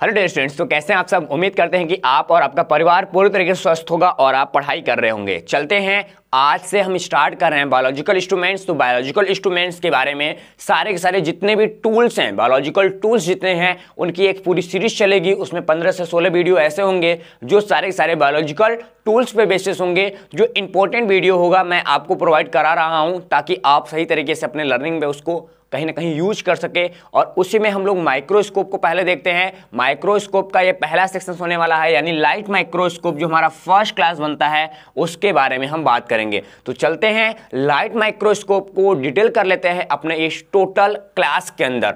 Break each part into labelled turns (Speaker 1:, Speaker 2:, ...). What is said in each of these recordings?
Speaker 1: Hello students तो कैसे हैं आप सब? उम्मीद करते हैं कि आप और आपका परिवार पूरी तरीके से स्वस्थ होगा और आप पढ़ाई कर रहे होंगे। चलते हैं आज से हम स्टार्ट कर रहे हैं बायोलॉजिकल इंस्ट्रूमेंट्स तो बायोलॉजिकल इंस्ट्रूमेंट्स के बारे में सारे के सारे जितने भी टूल्स हैं बायोलॉजिकल टूल्स जितने हैं, उनकी एक पूरी सीरीज़ चलेगी। उसमें पंद्रह से सोलह वीडियो ऐसे होंगे जो सारे के सारे बायोलॉजिकल टूल्स पे बेसिस होंगे, जो इंपॉर्टेंट वीडियो होगा, मैं आपको प्रोवाइड करा रहा हूँ ताकि आप सही तरीके से अपने लर्निंग में उसको कहीं ना कहीं यूज़ कर सके। और उसी में हम लोग माइक्रोस्कोप को पहले देखते हैं। माइक्रोस्कोप का ये पहला सेक्शन होने वाला है, यानी लाइट माइक्रोस्कोप जो हमारा फ़र्स्ट क्लास बनता है, उसके बारे में हम बात करेंगे। तो चलते हैं लाइट माइक्रोस्कोप को डिटेल कर लेते हैं अपने इस टोटल क्लास के अंदर।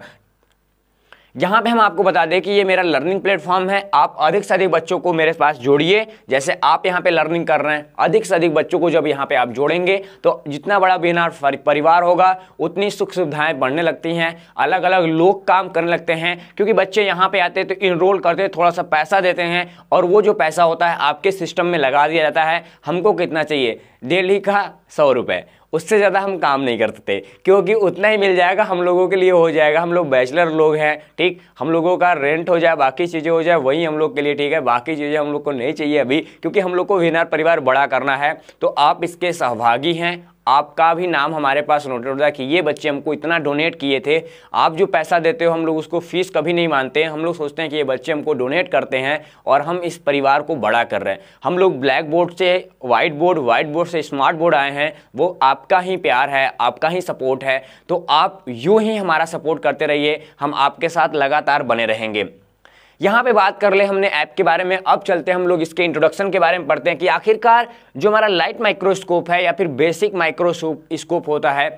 Speaker 1: यहाँ पे हम आपको बता दें कि ये मेरा लर्निंग प्लेटफॉर्म है। आप अधिक से अधिक बच्चों को मेरे पास जोड़िए। जैसे आप यहाँ पे लर्निंग कर रहे हैं, अधिक से अधिक बच्चों को जब यहाँ पे आप जोड़ेंगे तो जितना बड़ा बिनार परिवार होगा, उतनी सुख सुविधाएँ बढ़ने लगती हैं अलग अलग लोग काम करने लगते हैं, क्योंकि बच्चे यहाँ पर आते तो इनरोल करते थोड़ा सा पैसा देते हैं, और वो जो पैसा होता है, आपके सिस्टम में लगा दिया जाता है। हमको कितना चाहिए? डेली का सौ रुपये उससे ज़्यादा हम काम नहीं करते क्योंकि उतना ही मिल जाएगा हम लोगों के लिए हो जाएगा। हम लोग बैचलर लोग हैं, ठीक? हम लोगों का रेंट हो जाए, बाकी चीज़ें हो जाए, वही हम लोग के लिए ठीक है। बाकी चीज़ें हम लोग को नहीं चाहिए अभी, क्योंकि हम लोग को विनार परिवार बड़ा करना है। तो आप इसके सहभागी हैं आपका भी नाम हमारे पास नोटेड होता कि ये बच्चे हमको इतना डोनेट किए थे। आप जो पैसा देते हो, हम लोग उसको फ़ीस कभी नहीं मानते। हैं हम लोग सोचते हैं कि ये बच्चे हमको डोनेट करते हैं और हम इस परिवार को बड़ा कर रहे हैं। हम लोग ब्लैक बोर्ड से वाइट बोर्ड वाइट बोर्ड से स्मार्ट बोर्ड आए हैं। वो आपका ही प्यार है, आपका ही सपोर्ट है। तो आप यूँ ही हमारा सपोर्ट करते रहिए। हम आपके साथ लगातार बने रहेंगे। यहाँ पे बात कर ले हमने ऐप के बारे में। अब चलते हैं हम लोग इसके इंट्रोडक्शन के बारे में, पढ़ते हैं कि आखिरकार जो हमारा लाइट माइक्रोस्कोप है या फिर बेसिक माइक्रोस्कोप स्कोप होता है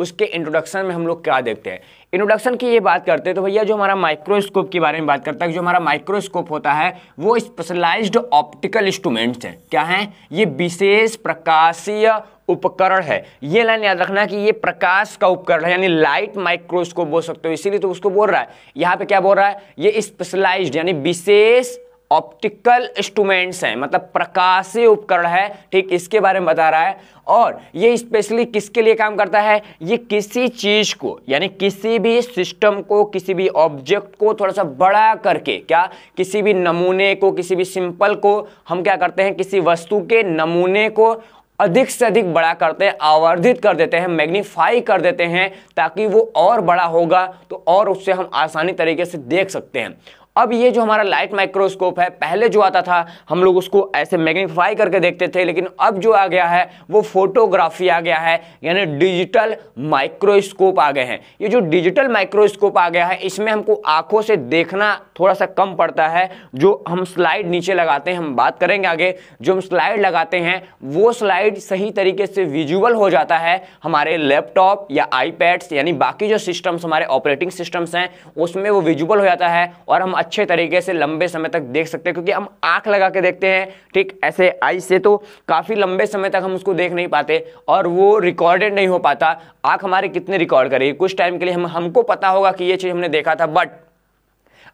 Speaker 1: उसके इंट्रोडक्शन में हम लोग क्या देखते हैं? इंट्रोडक्शन की ये बात करते हैं तो भैया जो हमारा माइक्रोस्कोप के बारे में बात करता है, जो हमारा माइक्रोस्कोप होता है, वो स्पेशलाइज्ड ऑप्टिकल इंस्ट्रूमेंट्स हैं। क्या हैं? ये विशेष प्रकाशीय उपकरण है। ये लाइन याद रखना कि ये प्रकाश का उपकरण है, यानी लाइट माइक्रोस्कोप बोल सकते हो, इसीलिए तो उसको बोल रहा है। यहाँ पे क्या बोल रहा है? ये स्पेशलाइज्ड यानी विशेष ऑप्टिकल इंस्ट्रूमेंट्स हैं मतलब प्रकाशीय उपकरण है, ठीक इसके बारे में बता रहा है। और ये स्पेशली किसके लिए काम करता है? ये किसी चीज़ को, यानी किसी भी सिस्टम को, किसी भी ऑब्जेक्ट को थोड़ा सा बड़ा करके, क्या? किसी भी नमूने को, किसी भी सिंपल को हम क्या करते हैं? किसी वस्तु के नमूने को अधिक से अधिक बड़ा करते हैं, आवर्धित कर देते हैं मैग्नीफाई कर देते हैं, ताकि वो और बड़ा होगा तो और उससे हम आसानी तरीके से देख सकते हैं। अब ये जो हमारा लाइट माइक्रोस्कोप है, पहले जो आता था, हम लोग उसको ऐसे मैग्नीफाई करके देखते थे, लेकिन अब जो आ गया है, वो फोटोग्राफी आ गया है, यानी डिजिटल माइक्रोस्कोप आ गए हैं। ये जो डिजिटल माइक्रोस्कोप आ गया है, इसमें हमको आँखों से देखना थोड़ा सा कम पड़ता है। जो हम स्लाइड नीचे लगाते हैं, हम बात करेंगे आगे। जो हम स्लाइड लगाते हैं, वो स्लाइड सही तरीके से विजुअल हो जाता है। हमारे लैपटॉप या आईपैड्स, यानी बाकी जो सिस्टम्स, हमारे ऑपरेटिंग सिस्टम्स हैं, उसमें वो विजुअल हो जाता है और हम अच्छे तरीके से लंबे समय तक देख सकते हैं, क्योंकि हम आँख लगा के देखते हैं। ठीक, ऐसे आई से तो काफ़ी लंबे समय तक हम उसको देख नहीं पाते और वो रिकॉर्डेड नहीं हो पाता। आँख हमारे कितने रिकॉर्ड करेगी? कुछ टाइम के लिए हम, हमको पता होगा कि ये चीज़ हमने देखा था, बट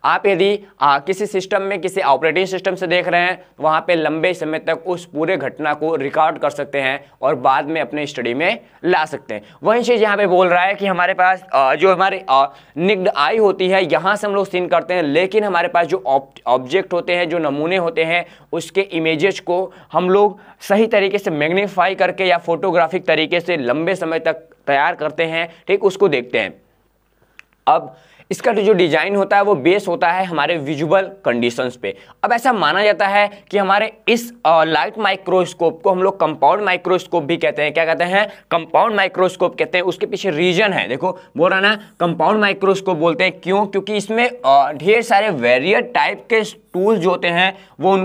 Speaker 1: आप यदि किसी सिस्टम में, किसी ऑपरेटिंग सिस्टम से देख रहे हैं, वहाँ पे लंबे समय तक उस पूरे घटना को रिकॉर्ड कर सकते हैं और बाद में अपने स्टडी में ला सकते हैं। वही चीज़ यहाँ पे बोल रहा है कि हमारे पास जो हमारे निग्ड आई होती है, यहाँ से हम लोग सीन करते हैं, लेकिन हमारे पास जो ऑब्जेक्ट होते हैं, जो नमूने होते हैं, उसके इमेजेस को हम लोग सही तरीके से मैग्नीफाई करके या फोटोग्राफिक तरीके से लंबे समय तक तैयार करते हैं, ठीक, उसको देखते हैं। अब इसका जो डिज़ाइन होता है, वो बेस होता है हमारे विजुअल कंडीशंस पे। अब ऐसा माना जाता है कि हमारे इस लाइट माइक्रोस्कोप को हम लोग कंपाउंड माइक्रोस्कोप भी कहते हैं। क्या कहते हैं? कंपाउंड माइक्रोस्कोप कहते हैं। उसके पीछे रीजन है। देखो, बोल रहा ना कंपाउंड माइक्रोस्कोप बोलते हैं। क्यों? क्योंकि इसमें ढेर सारे वेरियर टाइप के टूल्स जो होते हैं, वो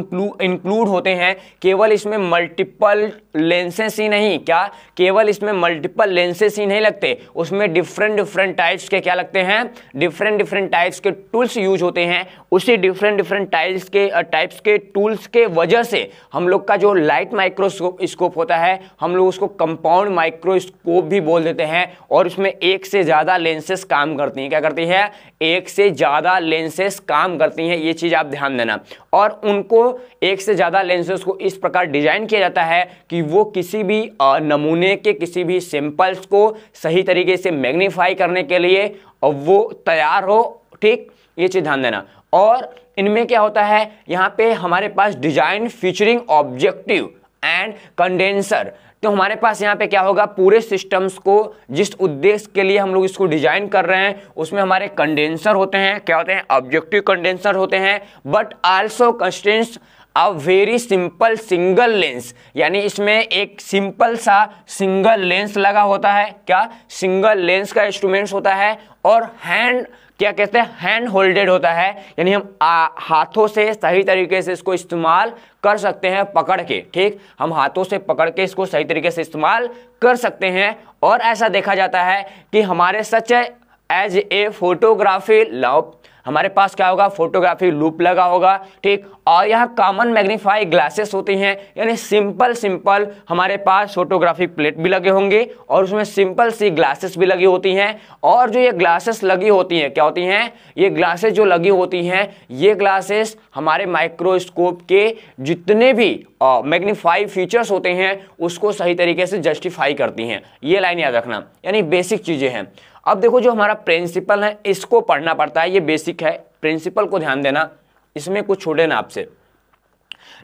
Speaker 1: इंक्लूड होते हैं। केवल इसमें मल्टीपल लेंसेस ही नहीं, क्या? केवल इसमें मल्टीपल लेंसेस ही नहीं लगते। उसमें डिफरेंट डिफरेंट टाइप्स के क्या लगते हैं? डिफरेंट डिफरेंट टाइप्स के टूल्स यूज़ होते हैं। उसी डिफरेंट डिफरेंट टाइप्स के टाइप्स के टूल्स के वजह से हम लोग का जो लाइट माइक्रोस्कोप स्कोप होता है, हम लोग उसको कंपाउंड माइक्रोस्कोप भी बोल देते हैं और उसमें एक से ज़्यादा लेंसेस काम करती हैं। क्या करती है? एक से ज़्यादा लेंसेस काम करती हैं। ये चीज़ आप ध्यान देना। और उनको एक से ज़्यादा लेंसेस को इस प्रकार डिज़ाइन किया जाता है कि वो किसी भी नमूने के, किसी भी सैंपल्स को सही तरीके से मैग्नीफाई करने के लिए वो तैयार हो, ठीक? ये चीज़ ध्यान देना। और इनमें क्या होता है? यहाँ पे हमारे पास design featuring objective and condenser तो हमारे पास यहाँ पे क्या होगा? पूरे सिस्टम्स को जिस उद्देश्य के लिए हम लोग इसको डिज़ाइन कर रहे हैं, उसमें हमारे कंडेंसर होते हैं। क्या होते हैं? ऑब्जेक्टिव कंडेंसर होते हैं। But also constants a very simple single lens यानी इसमें एक सिंपल सा सिंगल लेंस लगा होता है। क्या? सिंगल लेंस का इंस्ट्रूमेंट्स होता है। और हैंड क्या कहते हैं? हैंड होल्डेड होता है। यानी हम आ, हाथों से सही तरीके से इसको इस्तेमाल कर सकते हैं पकड़ के ठीक? हम हाथों से पकड़ के इसको सही तरीके से इस्तेमाल कर सकते हैं। और ऐसा देखा जाता है कि हमारे such as a photography love हमारे पास क्या होगा? फोटोग्राफी लूप लगा होगा, ठीक? और यहाँ कॉमन मैग्नीफाई ग्लासेस होती हैं, यानी सिंपल सिंपल हमारे पास फोटोग्राफी प्लेट भी लगे होंगे और उसमें सिंपल सी ग्लासेस भी लगी होती हैं। और जो ये ग्लासेस लगी होती हैं, क्या होती हैं? ये ग्लासेस जो लगी होती हैं, ये ग्लासेस हमारे माइक्रोस्कोप के जितने भी मैग्नीफाई फीचर्स होते हैं, उसको सही तरीके से जस्टिफाई करती हैं। ये लाइन याद रखना, यानी बेसिक चीज़ें हैं। अब देखो जो हमारा प्रिंसिपल है, इसको पढ़ना पड़ता है, ये बेसिक है। प्रिंसिपल को ध्यान देना, इसमें कुछ छोड़े ना आपसे।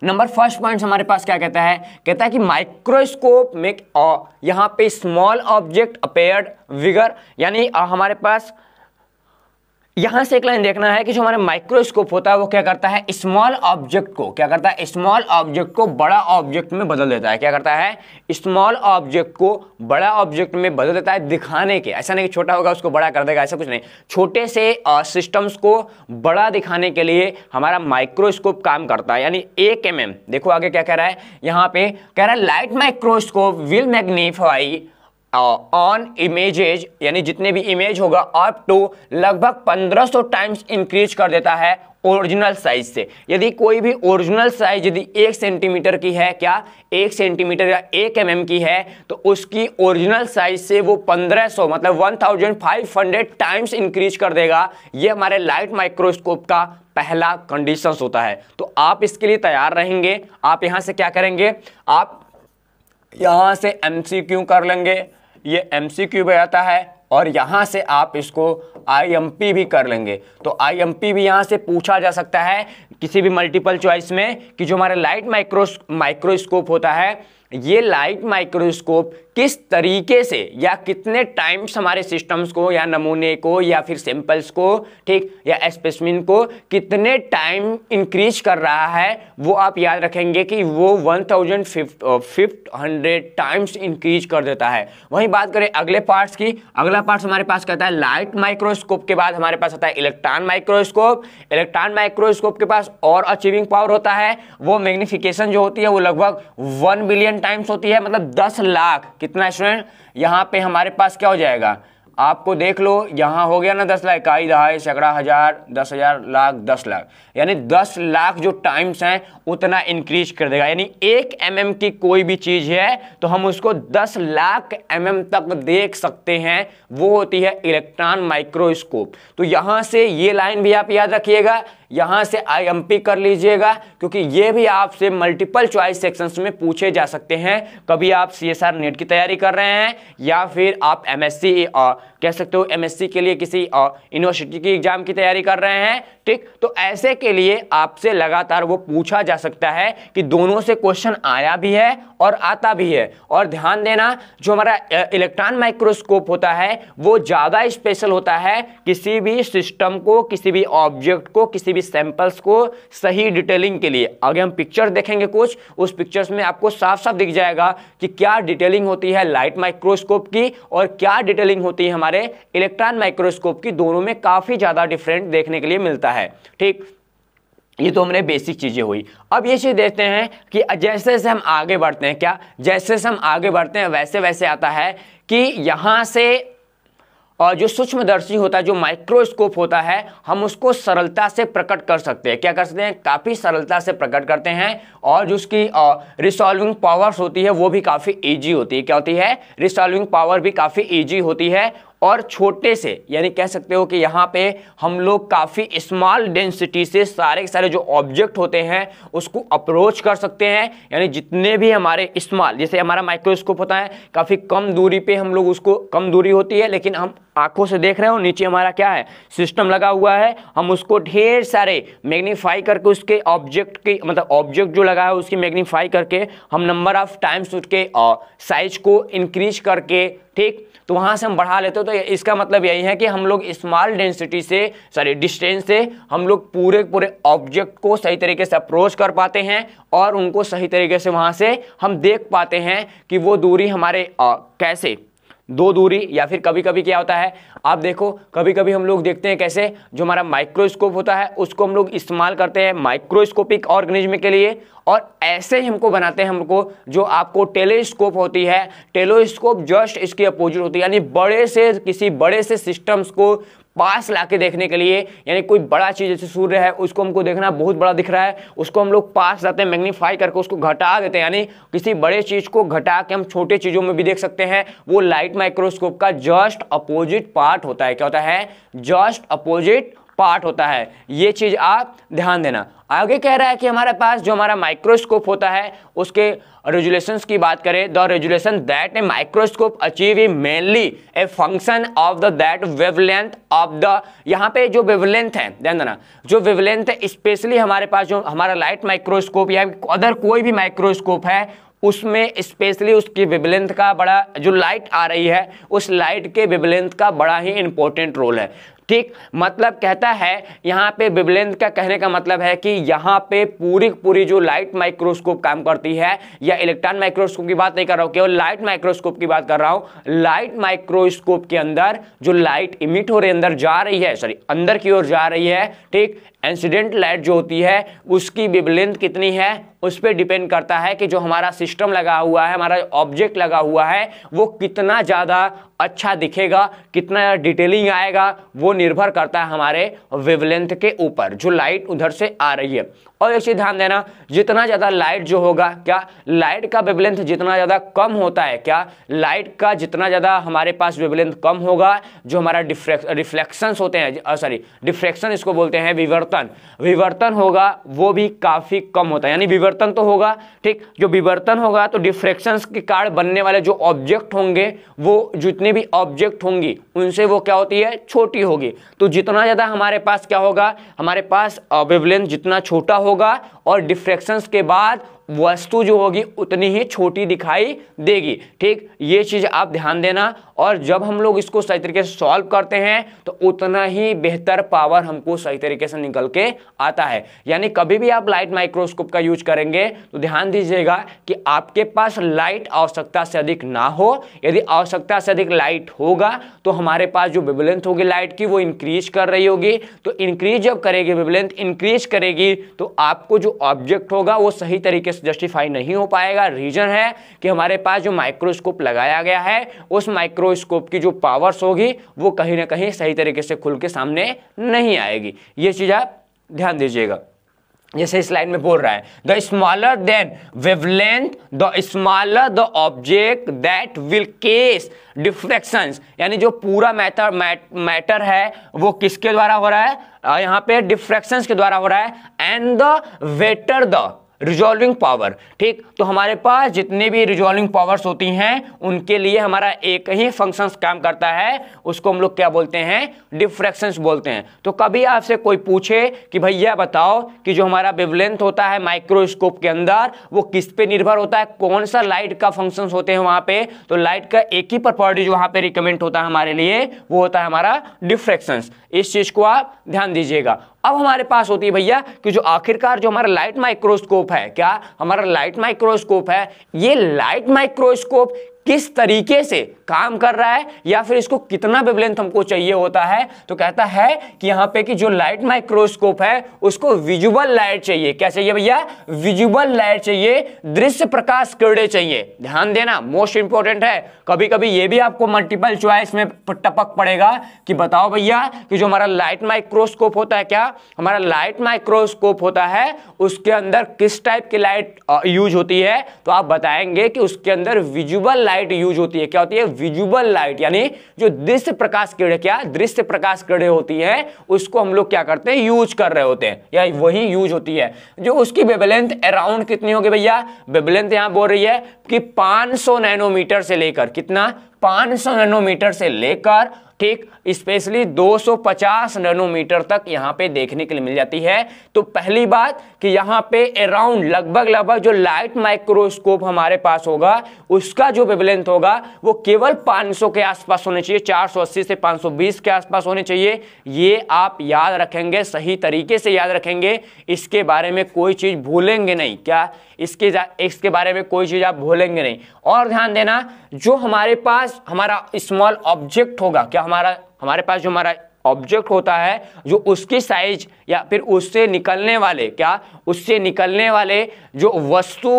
Speaker 1: नंबर फ़र्स्ट पॉइंट हमारे पास क्या कहता है? कहता है कि माइक्रोस्कोप में यहाँ पे स्मॉल ऑब्जेक्ट अपेयर्ड विगर यानी हमारे पास यहाँ से एक लाइन देखना है कि जो हमारा माइक्रोस्कोप होता है, वो क्या करता है? स्मॉल ऑब्जेक्ट को, क्या करता है? स्मॉल ऑब्जेक्ट को बड़ा ऑब्जेक्ट में बदल देता है। क्या करता है? स्मॉल ऑब्जेक्ट को बड़ा ऑब्जेक्ट में बदल देता है दिखाने के। ऐसा नहीं कि छोटा होगा, उसको बड़ा कर देगा, ऐसा कुछ नहीं। छोटे से सिस्टम्स को बड़ा दिखाने के लिए हमारा माइक्रोस्कोप काम करता है। यानी एक एम देखो आगे क्या कह रहा है? यहाँ पे कह रहा है light microscope will magnify on images यानी जितने भी इमेज होगा अप टू लगभग 1500 टाइम्स इंक्रीज कर देता है ओरिजिनल साइज़ से। यदि कोई भी ओरिजिनल साइज़ यदि एक सेंटीमीटर की है क्या? एक सेंटीमीटर या एक एम mm की है तो उसकी ओरिजिनल साइज़ से वो 1500 मतलब 1500 टाइम्स इंक्रीज कर देगा। ये हमारे लाइट माइक्रोस्कोप का पहला कंडीशन होता है। तो आप इसके लिए तैयार रहेंगे। आप यहाँ से क्या करेंगे? आप यहाँ से एमसीक्यू कर लेंगे। ये एम सी क्यू आता है और यहाँ से आप इसको आईएमपी भी कर लेंगे। तो आईएमपी भी यहाँ से पूछा जा सकता है किसी भी मल्टीपल चॉइस में कि जो हमारा लाइट माइक्रो माइक्रोस्कोप होता है, ये लाइट माइक्रोस्कोप किस तरीके से या कितने टाइम्स हमारे सिस्टम्स को या नमूने को या फिर सैंपल्स को, ठीक, या स्पेसमिन को कितने टाइम इंक्रीज कर रहा है, वो आप याद रखेंगे कि वो one thousand fifth hundred times increase कर देता है। वहीं बात करें अगले पार्ट्स की, अगला पार्ट हमारे पास कहता है लाइट माइक्रोस्कोप के बाद हमारे पास आता है इलेक्ट्रॉन माइक्रोस्कोप इलेक्ट्रॉन माइक्रोस्कोप के पास और अचीविंग पावर होता है, वो मैग्निफिकेशन जो होती है वो लगभग वन बिलियन टाइम्स होती है मतलब दस लाख कितना स्टूडेंट? यहाँ पे हमारे पास क्या हो जाएगा? आपको देख लो, यहाँ हो गया ना दस लाख, इकाई, दहाई, सैकड़ा, हज़ार, दस हज़ार, लाख, दस लाख। यानी दस लाख जो टाइम्स हैं, उतना इंक्रीज कर देगा। यानी एक एम mm की कोई भी चीज़ है तो हम उसको दस लाख एम mm तक देख सकते हैं। वो होती है इलेक्ट्रॉन माइक्रोस्कोप तो यहाँ से ये लाइन भी आप याद रखिएगा यहाँ से आईएमपी कर लीजिएगा, क्योंकि ये भी आपसे मल्टीपल चॉइस सेक्शंस में पूछे जा सकते हैं। कभी आप सी एस आर नेट की तैयारी कर रहे हैं, या फिर आप एमएससी कह सकते हो एमएससी के लिए किसी यूनिवर्सिटी की एग्ज़ाम की तैयारी कर रहे हैं ठीक? तो ऐसे के लिए आपसे लगातार वो पूछा जा सकता है कि दोनों से क्वेश्चन आया भी है और आता भी है। और ध्यान देना, जो हमारा इलेक्ट्रॉन माइक्रोस्कोप होता है, वो ज़्यादा स्पेशल होता है किसी भी सिस्टम को, किसी भी ऑब्जेक्ट को, किसी भी सैंपल्स को सही डिटेलिंग के लिए। आगे हम पिक्चर देखेंगे कुछ। उस पिक्चर्स में आपको साफ़ साफ़ दिख जाएगा कि क्या डिटेलिंग होती है लाइट माइक्रोस्कोप की और क्या डिटेलिंग होती है हमारे इलेक्ट्रॉन माइक्रोस्कोप की। दोनों में काफ़ी ज़्यादा डिफरेंट देखने के लिए मिलता है। ठीक? ये तो हमने बेसिक चीज़ें हुई। अब ये चीज़ देखते हैं कि जैसे जैसे हम आगे बढ़ते हैं, क्या जैसे जैसे हम आगे बढ़ते हैं, वैसे वैसे आता है कि यहाँ से, और जो सूक्ष्मदर्शी होता है, जो माइक्रोस्कोप होता है, हम उसको सरलता से प्रकट कर सकते हैं। क्या कर सकते हैं? काफ़ी सरलता से प्रकट करते हैं, और जो उसकी रिसॉल्विंग पावर्स होती है, वो भी काफ़ी ईजी होती है। क्या होती है? रिसॉल्विंग पावर भी काफ़ी ईजी होती है और छोटे से, यानी कह सकते हो कि यहाँ पे हम लोग काफ़ी स्मॉल डेंसिटी से सारे के सारे जो ऑब्जेक्ट होते हैं, उसको अप्रोच कर सकते हैं। यानी जितने भी हमारे स्मॉल जैसे हमारा माइक्रोस्कोप होता है, काफ़ी कम दूरी पे हम लोग उसको, कम दूरी होती है, लेकिन हम आँखों से देख रहे हो नीचे हमारा क्या है सिस्टम लगा हुआ है। हम उसको ढेर सारे मैग्नीफाई करके उसके ऑब्जेक्ट के मतलब ऑब्जेक्ट जो लगा है, उसकी मैग्नीफाई करके हम नंबर ऑफ़ टाइम्स उसके साइज़ को इंक्रीज करके ठीक? तो वहाँ से हम बढ़ा लेते हो। तो इसका मतलब यही है कि हम लोग स्मॉल डेंसिटी से सॉरी डिस्टेंस से हम लोग पूरे पूरे ऑब्जेक्ट को सही तरीके से अप्रोच कर पाते हैं और उनको सही तरीके से वहाँ से हम देख पाते हैं कि वो दूरी हमारे आ, कैसे? दो दूरी या फिर कभी कभी क्या होता है? आप देखो कभी कभी हम लोग देखते हैं कैसे जो हमारा माइक्रोस्कोप होता है, उसको हम लोग इस्तेमाल करते हैं माइक्रोस्कोपिक ऑर्गेनिज्म के लिए और ऐसे ही हमको बनाते हैं हमको जो आपको टेलीस्कोप होती है। टेलोस्कोप जस्ट इसकी अपोजिट होती है, यानी बड़े से, किसी बड़े से सिस्टम्स को पास ला के देखने के लिए, यानी कोई बड़ा चीज़ जैसे सूर्य है, उसको हमको देखना बहुत बड़ा दिख रहा है, उसको हम लोग पास लाते हैं, मैग्नीफाई करके उसको घटा देते हैं, यानी किसी बड़े चीज़ को घटा के हम छोटे चीज़ों में भी देख सकते हैं, वो लाइट माइक्रोस्कोप का जस्ट अपोजिट पार्ट होता है। क्या होता है? जस्ट अपोजिट पार्ट होता है। ये चीज़ आप ध्यान देना। आगे कह रहा है कि हमारे पास जो हमारा माइक्रोस्कोप होता है, उसके रेजुलेशंस की बात करें the resolution that a microscope achieve mainly a function of the that wavelength of the यहाँ पे जो वेवलेंथ है, ध्यान देना। जो वेवलेंथ है स्पेशली हमारे पास जो हमारा लाइट माइक्रोस्कोप या अदर कोई भी माइक्रोस्कोप है, उसमें स्पेशली उसकी विबलेंथ का बड़ा, जो लाइट आ रही है, उस लाइट के विबलेंथ का बड़ा ही इंपॉर्टेंट रोल है। ठीक? मतलब कहता है, यहाँ पे बिबलेंथ का कहने का मतलब है कि यहाँ पे पूरी पूरी जो लाइट माइक्रोस्कोप काम करती है, या इलेक्ट्रॉन माइक्रोस्कोप की बात नहीं कर रहा हूँ, केवल लाइट माइक्रोस्कोप की बात कर रहा हूँ, लाइट माइक्रोस्कोप के अंदर जो लाइट इमिट हो रही अंदर जा रही है सॉरी अंदर की ओर जा रही है, ठीक? इंसिडेंट लाइट जो होती है, उसकी बिबलेंथ कितनी है? उस पर डिपेंड करता है कि जो हमारा सिस्टम लगा हुआ है, हमारा ऑब्जेक्ट लगा हुआ है, वो कितना ज़्यादा अच्छा दिखेगा, कितना डिटेलिंग आएगा, वो निर्भर करता है हमारे वेवलेंथ के ऊपर जो लाइट उधर से आ रही है। और एक चीज़ ध्यान देना, जितना ज़्यादा लाइट जो होगा, क्या लाइट का वेवलेंथ जितना ज़्यादा कम होता है, क्या लाइट का जितना ज़्यादा हमारे पास वेवलेंथ कम होगा, जो हमारा रिफ्लेक्शन होते हैं सॉरी डिफ्रेक्शन इसको बोलते हैं विवर्तन। विवर्तन होगा, वो भी काफ़ी कम होता है। यानी विवर्तन तो होगा, ठीक? जो विवर्तन होगा तो डिफ्रेक्शन के कारण बनने वाले जो ऑब्जेक्ट होंगे, वो जितने भी ऑब्जेक्ट होंगी, उनसे वो क्या होती है? छोटी होगी। तो जितना ज़्यादा हमारे पास क्या होगा? हमारे पास वेवलेंथ जितना छोटा होगा और डिफ्रेक्शंस के बाद वस्तु जो होगी उतनी ही छोटी दिखाई देगी। ठीक? ये चीज़ आप ध्यान देना। और जब हम लोग इसको सही तरीके से सॉल्व करते हैं तो उतना ही बेहतर पावर हमको सही तरीके से निकल के आता है। यानी कभी भी आप लाइट माइक्रोस्कोप का यूज़ करेंगे तो ध्यान दीजिएगा कि आपके पास लाइट आवश्यकता से अधिक ना हो। यदि आवश्यकता से अधिक लाइट होगा तो हमारे पास जो विबलेंथ होगी लाइट की, वो इंक्रीज कर रही होगी। तो इंक्रीज जब करेगी विबलेंथ इंक्रीज करेगी तो आपको जो ऑब्जेक्ट होगा, वो सही तरीके से जस्टिफाई नहीं हो पाएगा। रीजन है कि हमारे पास जो माइक्रोस्कोप लगाया गया है, उस माइक्रोस्कोप की जो पावर्स होगी, वो कहीं ना कहीं सही तरीके से खुल के सामने नहीं आएगी। ये चीज़ आप ध्यान दीजिएगा। जैसे इस लाइन में बोल रहा है the smaller than wavelength the smaller the object that will case diffraction यानी जो पूरा मैटर मैटर है, वो किसके द्वारा हो रहा है? यहाँ पे डिफ्रेक्शन के द्वारा हो रहा है। And the better the resolving power ठीक? तो हमारे पास जितने भी रिजॉल्विंग पावर्स होती हैं, उनके लिए हमारा एक ही फ़ंक्शंस काम करता है, उसको हम लोग क्या बोलते हैं? डिफ्रेक्शंस बोलते हैं। तो कभी आपसे कोई पूछे कि भैया बताओ कि जो हमारा वेवलेंथ होता है माइक्रोस्कोप के अंदर, वो किस पे निर्भर होता है? कौन सा लाइट का फ़ंक्शंस होते हैं वहाँ पे? तो लाइट का एक ही प्रॉपर्टी जो वहाँ पे रिकमेंड होता है हमारे लिए, वो होता है हमारा डिफ्रेक्शंस इस चीज़ को आप ध्यान दीजिएगा। अब हमारे पास होती है भैया कि जो आखिरकार जो हमारा लाइट माइक्रोस्कोप है, क्या हमारा लाइट माइक्रोस्कोप है? ये लाइट माइक्रोस्कोप किस तरीके से काम कर रहा है या फिर इसको कितना वेवलेंथ हमको चाहिए होता है तो कहता है कि यहाँ पे कि जो लाइट माइक्रोस्कोप है, उसको विजुअल लाइट चाहिए। क्या चाहिए भैया? विजुअल लाइट चाहिए, दृश्य प्रकाश किरणें चाहिए। ध्यान देना मोस्ट इंपॉर्टेंट है। कभी कभी ये भी आपको मल्टीपल चॉइस में टपक पड़ेगा कि बताओ भैया कि जो हमारा लाइट माइक्रोस्कोप होता है क्या? हमारा लाइट माइक्रोस्कोप होता है, उसके अंदर किस टाइप की लाइट यूज़ होती है? तो आप बताएँगे कि उसके अंदर विजुअल लाइट लाइट यूज़ होती है। क्या होती है? विजुअल लाइट, यानी जो दृश्य प्रकाश किरण, क्या दृश्य प्रकाश किरण होती है, उसको हम लोग क्या करते हैं? यूज़ कर रहे होते हैं। या वही यूज़ होती है। जो उसकी वेबलेंथ अराउंड कितनी होगी भैया? वेबलेंथ यहाँ बोल रही है कि 500 नैनोमीटर से लेकर, कितना? 500 नैनोमीटर से लेकर ठीक, स्पेशली 250 नैनोमीटर तक यहाँ पे देखने के लिए मिल जाती है। तो पहली बात कि यहाँ पे अराउंड लगभग लगभग जो लाइट माइक्रोस्कोप हमारे पास होगा, उसका जो वेवलेंथ होगा, वो केवल 500 के आसपास होने चाहिए 480 से 520 के आसपास होने चाहिए। ये आप याद रखेंगे, सही तरीके से याद रखेंगे। इसके बारे में कोई चीज़ भूलेंगे नहीं। क्या इसके इसके बारे में कोई चीज़ आप भूलेंगे नहीं। और ध्यान देना, जो हमारे पास, हमारा स्मॉल ऑब्जेक्ट होगा, क्या हमारा, हमारे पास जो हमारा ऑब्जेक्ट होता है, जो उसकी साइज़ या फिर उससे निकलने वाले, क्या? उससे निकलने वाले जो वस्तु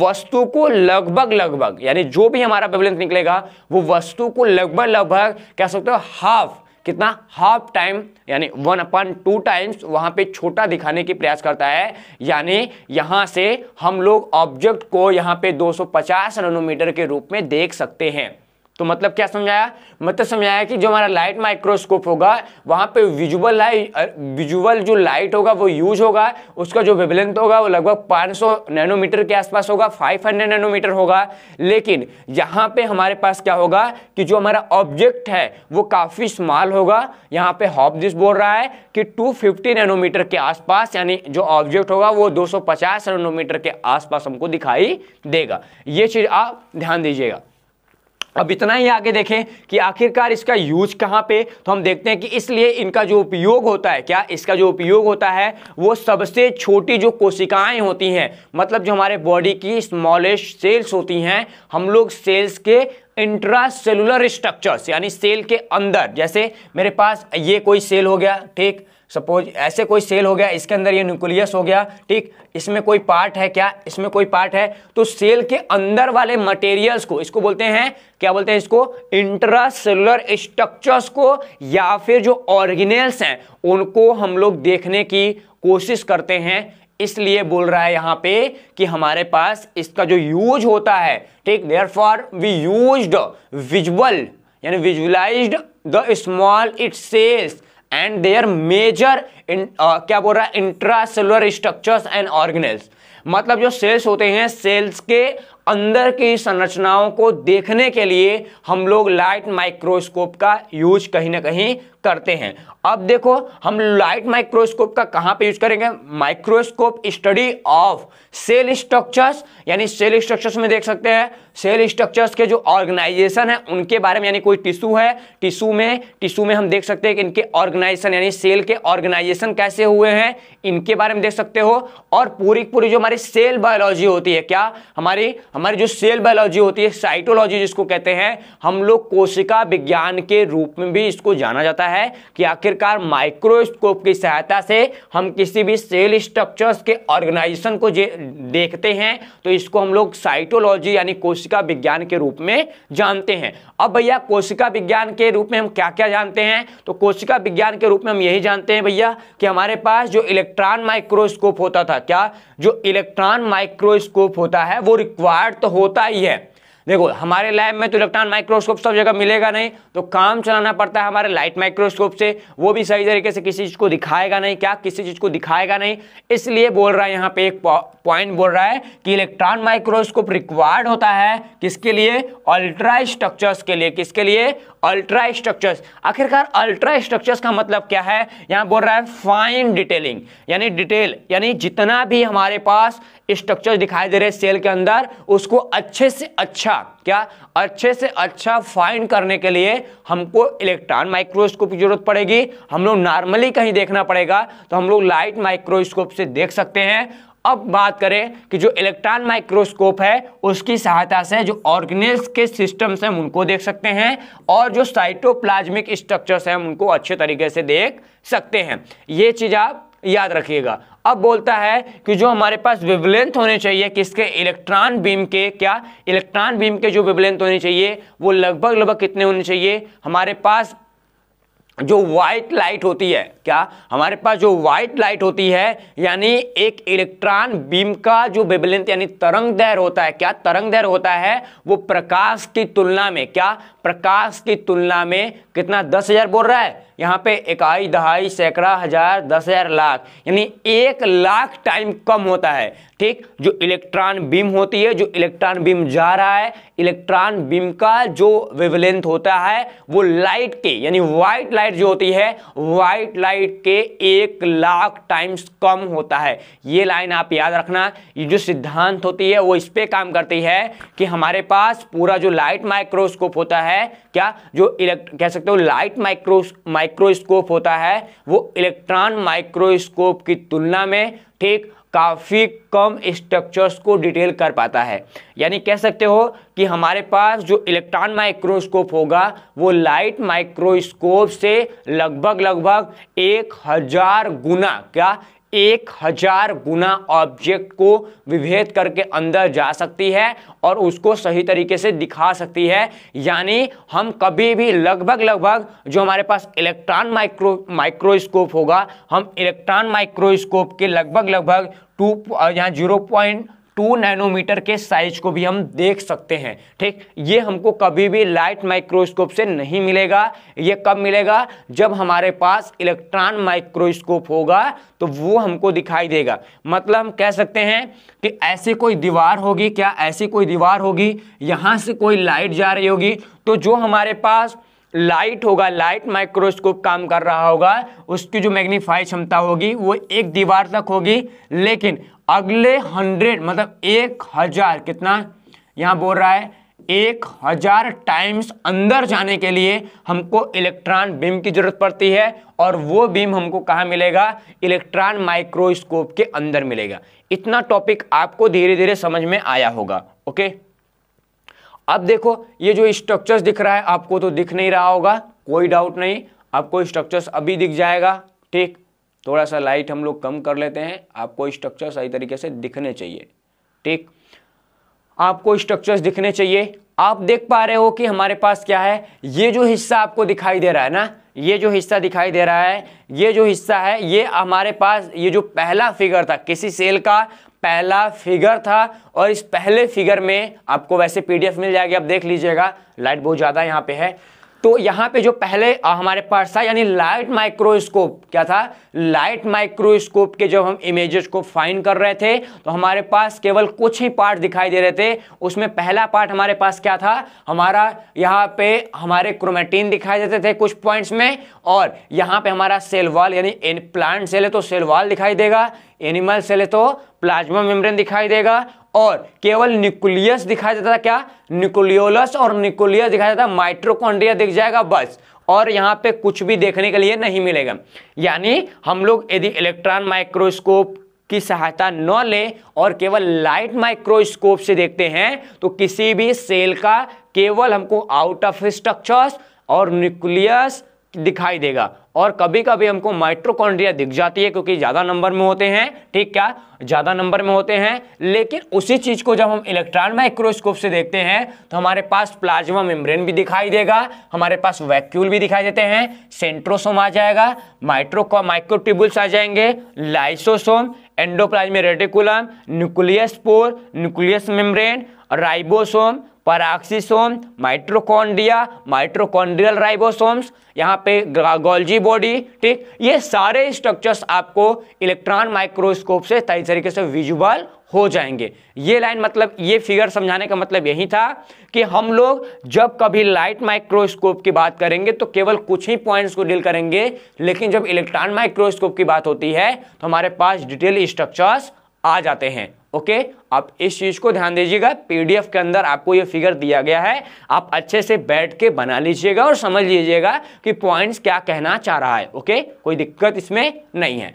Speaker 1: वस्तु को लगभग लगभग, यानी जो भी हमारा वेवलेंथ निकलेगा, वो वस्तु को लगभग लगभग कह सकते हो हाफ़ कितना? हाफ़ टाइम यानी वन अपन टू टाइम्स वहाँ पे छोटा दिखाने की प्रयास करता है। यानी यहाँ से हम लोग ऑब्जेक्ट को यहाँ पे 250 नैनोमीटर के रूप में देख सकते हैं। तो मतलब क्या समझाया? मतलब समझाया कि जो हमारा लाइट माइक्रोस्कोप होगा, वहाँ पे विजुअल लाइट विजुअल जो लाइट होगा वो यूज़ होगा, उसका जो वेवलेंथ होगा वो लगभग 500 नैनोमीटर के आसपास होगा 500 नैनोमीटर होगा। लेकिन यहाँ पे हमारे पास क्या होगा कि जो हमारा ऑब्जेक्ट है, वो काफ़ी स्मॉल होगा। यहाँ पे हॉबजिस बोल रहा है कि 250 नैनोमीटर के आसपास, यानी जो ऑब्जेक्ट होगा वो 250 नैनोमीटर के आसपास हमको दिखाई देगा। ये चीज़ आप ध्यान दीजिएगा। अब इतना ही आगे देखें कि आखिरकार इसका यूज़ कहाँ पे तो हम देखते हैं कि इसलिए इनका जो उपयोग होता है, क्या इसका जो उपयोग होता है, वो सबसे छोटी जो कोशिकाएँ होती हैं मतलब जो हमारे बॉडी की स्मॉलेस्ट सेल्स होती हैं, हम लोग सेल्स के इंट्रा सेलुलर स्ट्रक्चर्स यानी सेल के अंदर, जैसे मेरे पास ये कोई सेल हो गया, ठीक सपोज़ ऐसे कोई सेल हो गया, इसके अंदर ये न्यूक्लियस हो गया, ठीक? इसमें कोई पार्ट है क्या? इसमें कोई पार्ट है? तो सेल के अंदर वाले मटेरियल्स को, इसको बोलते हैं, क्या बोलते हैं इसको? इंट्रासेलुलर स्ट्रक्चर्स को, या फिर जो ऑर्गेनेल्स हैं, उनको हम लोग देखने की कोशिश करते हैं। इसलिए बोल रहा है यहाँ पे कि हमारे पास इसका जो यूज़ होता है, ठीक? Therefore we use visual यानी visualized the small it cells and their major क्या बोल रहा है? Intra intracellular structures and organelles मतलब जो सेल्स होते हैं सेल्स के अंदर की संरचनाओं को देखने के लिए हम लोग लाइट माइक्रोस्कोप का यूज़ कहीं ना कहीं करते हैं। अब देखो, हम लाइट माइक्रोस्कोप का कहाँ पे यूज़ करेंगे? Microscope study of cell structures यानी सेल स्ट्रक्चर्स में देख सकते हैं। सेल स्ट्रक्चर्स के जो ऑर्गेनाइजेशन है, उनके बारे में यानी कोई टिश्यू है टिश्यू में टिश्यू में हम देख सकते हैं कि इनके ऑर्गेनाइजेशन यानी सेल के ऑर्गेनाइजेशन कैसे हुए हैं, इनके बारे में देख सकते हो। और पूरी पूरी जो हमारी सेल बायोलॉजी होती है, क्या हमारी हमारी जो सेल बायोलॉजी होती है साइटोलॉजी जिसको कहते हैं, हम लोग कोशिका विज्ञान के रूप में भी इसको जाना जाता है। कि आखिरकार माइक्रोस्कोप की सहायता से हम किसी भी सेल स्ट्रक्चर्स के ऑर्गेनाइजेशन को देखते हैं तो इसको हम लोग साइटोलॉजी यानी कोशिका विज्ञान के रूप में जानते हैं। अब भैया, कोशिका विज्ञान के रूप में हम क्या क्या जानते हैं? तो कोशिका विज्ञान के रूप में हम यही जानते हैं भैया कि हमारे पास जो इलेक्ट्रॉन माइक्रोस्कोप होता था, क्या? जो इलेक्ट्रॉन माइक्रोस्कोप होता है, वो रिक्वायर्ड तो होता ही है। देखो, हमारे लैब में तो इलेक्ट्रॉन माइक्रोस्कोप सब जगह मिलेगा नहीं तो काम चलाना पड़ता है हमारे लाइट माइक्रोस्कोप से। वो भी सही तरीके से किसी चीज़ को दिखाएगा नहीं। क्या किसी चीज़ को दिखाएगा नहीं? इसलिए बोल रहा है यहाँ पे एक पॉइंट बोल रहा है कि इलेक्ट्रॉन माइक्रोस्कोप रिक्वायर्ड होता है किसके लिए? अल्ट्रा स्ट्रक्चर्स के लिए। किसके लिए? अल्ट्रा स्ट्रक्चर्स आखिरकार अल्ट्रा स्ट्रक्चर्स का मतलब क्या है? यहाँ बोल रहा है फाइन डिटेलिंग यानी डिटेल यानी जितना भी हमारे पास स्ट्रक्चर दिखाई दे रहे हैं सेल के अंदर, उसको अच्छे से अच्छा क्या? अच्छे से अच्छा फाइंड करने के लिए हमको इलेक्ट्रॉन माइक्रोस्कोप की ज़रूरत पड़ेगी। हम लोग नॉर्मली कहीं देखना पड़ेगा तो हम लोग लाइट माइक्रोस्कोप से देख सकते हैं। अब बात करें कि जो इलेक्ट्रॉन माइक्रोस्कोप है, उसकी सहायता से जो ऑर्गेनिल्स के सिस्टम्स हैं उनको देख सकते हैं और जो साइटोप्लाज्मिक स्ट्रक्चर्स हैं उनको अच्छे तरीके से देख सकते हैं। ये चीज़ आप याद रखिएगा। अब बोलता है कि जो हमारे पास विवलेंथ होने चाहिए, किसके? इलेक्ट्रॉन बीम के। क्या? इलेक्ट्रॉन बीम के जो विवलेंथ होने चाहिए, वो लगभग लगभग कितने होने चाहिए? हमारे पास जो व्हाइट लाइट होती है, क्या? हमारे पास जो व्हाइट लाइट होती है, यानी एक इलेक्ट्रॉन बीम का जो वेवलेंथ यानी तरंग दैर होता है, क्या? तरंग दैर होता है, वो प्रकाश की तुलना में, क्या? प्रकाश की तुलना में कितना दस हज़ार बोल रहा है? यहाँ पे इकाई दहाई सैकड़ा हज़ार, दस हज़ार लाख, यानी एक लाख टाइम कम होता है। ठीक? जो इलेक्ट्रॉन बीम होती है, जो इलेक्ट्रॉन बीम जा रहा है, इलेक्ट्रॉन बीम का जो वेवलेंथ होता है, वो लाइट के, यानी व्हाइट लाइट जो होती है व्हाइट लाइट के एक लाख टाइम्स कम होता है। ये लाइन आप याद रखना, ये जो सिद्धांत होती है, वो इस पे काम करती है कि हमारे पास पूरा जो लाइट माइक्रोस्कोप होता है क्या जो इलेक्ट कह सकते हो लाइट माइक्रो माइक्रोस्कोप होता है, वो इलेक्ट्रॉन माइक्रोस्कोप की तुलना में ठीक काफ़ी कम स्ट्रक्चर्स को डिटेल कर पाता है। यानी कह सकते हो कि हमारे पास जो इलेक्ट्रॉन माइक्रोस्कोप होगा, वो लाइट माइक्रोस्कोप से लगभग लगभग एक हज़ार गुना, क्या एक हज़ार गुना ऑब्जेक्ट को विभेद करके अंदर जा सकती है और उसको सही तरीके से दिखा सकती है। यानी हम कभी भी लगभग लगभग जो हमारे पास इलेक्ट्रॉन माइक्रो माइक्रोस्कोप होगा, हम इलेक्ट्रॉन माइक्रोस्कोप के लगभग लगभग टू यहाँ ज़ीरो पॉइंट टू नैनोमीटर के साइज़ को भी हम देख सकते हैं, ठीक? ये हमको कभी भी लाइट माइक्रोस्कोप से नहीं मिलेगा। ये कब मिलेगा? जब हमारे पास इलेक्ट्रॉन माइक्रोस्कोप होगा तो वो हमको दिखाई देगा। मतलब हम कह सकते हैं कि ऐसी कोई दीवार होगी, क्या ऐसी कोई दीवार होगी? यहाँ से कोई लाइट जा रही होगी। तो जो हमारे पास लाइट होगा, लाइट माइक्रोस्कोप काम कर रहा होगा। उसकी जो मैग्नीफाई क्षमता होगी, वो एक दीवार तक होगी। लेकिन अगले हंड्रेड मतलब एक हज़ार, कितना? यहाँ बोल रहा है, एक हज़ार टाइम्स अंदर जाने के लिए हमको इलेक्ट्रॉन बीम की ज़रूरत पड़ती है और वो बीम हमको कहा मिलेगा? इलेक्ट्रॉन माइक्रोस्कोप के अंदर मिलेगा। इतना टॉपिक आपको धीरे धीरे समझ में आया होगा ओके अब देखो, ये जो स्ट्रक्चर्स दिख रहा है, आपको तो दिख नहीं रहा होगा, कोई डाउट नहीं। आपको स्ट्रक्चर्स अभी दिख जाएगा, ठीक? थोड़ा सा लाइट हम लोग कम कर लेते हैं, आपको स्ट्रक्चर सही तरीके से दिखने चाहिए, ठीक? आपको स्ट्रक्चर्स दिखने चाहिए। आप देख पा रहे हो कि हमारे पास क्या है? ये जो हिस्सा आपको दिखाई दे रहा है ना, ये जो हिस्सा दिखाई दे रहा है, ये जो हिस्सा है, ये हमारे पास, ये जो पहला फिगर था, किसी सेल का पहला फिगर था और इस पहले फिगर में आपको वैसे पीडीएफ मिल जाएगी। आप देख लीजिएगा। लाइट बहुत ज़्यादा यहाँ पे है। तो यहाँ पे जो पहले हमारे पास था, यानी लाइट माइक्रोस्कोप क्या था? लाइट माइक्रोस्कोप के जब हम इमेजेस को फाइन कर रहे थे तो हमारे पास केवल कुछ ही पार्ट दिखाई दे रहे थे। उसमें पहला पार्ट हमारे पास क्या था? हमारा यहाँ पे हमारे क्रोमेटीन दिखाई देते थे कुछ पॉइंट्स में, और यहाँ पे हमारा सेल वॉल यानी प्लांट सेल है तो सेल वॉल दिखाई देगा एनिमल सेल है तो प्लाज्मा मेम्ब्रेन दिखाई देगा और केवल न्यूक्लियस दिखाया जाता था क्या? न्यूक्लियोलस और न्यूक्लियस दिखाई देता माइट्रोकॉन्ड्रिया दिख जाएगा, बस। और यहाँ पे कुछ भी देखने के लिए नहीं मिलेगा। यानी हम लोग यदि इलेक्ट्रॉन माइक्रोस्कोप की सहायता न ले और केवल लाइट माइक्रोस्कोप से देखते हैं तो किसी भी सेल का केवल हमको आउट ऑफ़ स्ट्रक्चर्स और न्यूक्लियस दिखाई देगा। और कभी कभी हमको माइट्रोकॉन्ड्रिया दिख जाती है क्योंकि ज़्यादा नंबर में होते हैं, ठीक क्या? ज़्यादा नंबर में होते हैं, लेकिन उसी चीज़ को जब हम इलेक्ट्रॉन माइक्रोस्कोप से देखते हैं तो हमारे पास प्लाज्मा मेम्ब्रेन भी दिखाई देगा, हमारे पास वैक्यूल भी दिखाई देते हैं सेंट्रोसोम आ जाएगा माइट्रो माइक्रोट्यूबुल्स आ जाएँगे lysosome endoplasmic reticulum nucleus pore nucleus membrane ribosome peroxisome mitochondria mitochondrial ribosomes यहाँ पे गोल्जी बॉडी ठीक? ये सारे स्ट्रक्चर्स आपको इलेक्ट्रॉन माइक्रोस्कोप से सही तरीके से विजुअल हो जाएँगे। ये लाइन मतलब ये फिगर समझाने का मतलब यही था कि हम लोग जब कभी लाइट माइक्रोस्कोप की बात करेंगे तो केवल कुछ ही पॉइंट्स को डील करेंगे, लेकिन जब इलेक्ट्रॉन माइक्रोस्कोप की बात होती है तो हमारे पास डिटेल स्ट्रक्चर्स आ जाते हैं। ओके? आप इस चीज़ को ध्यान दीजिएगा। पीडीएफ के अंदर आपको ये फिगर दिया गया है। आप अच्छे से बैठ के बना लीजिएगा और समझ लीजिएगा कि पॉइंट्स क्या कहना चाह रहा है, ओके? कोई दिक्कत इसमें नहीं है।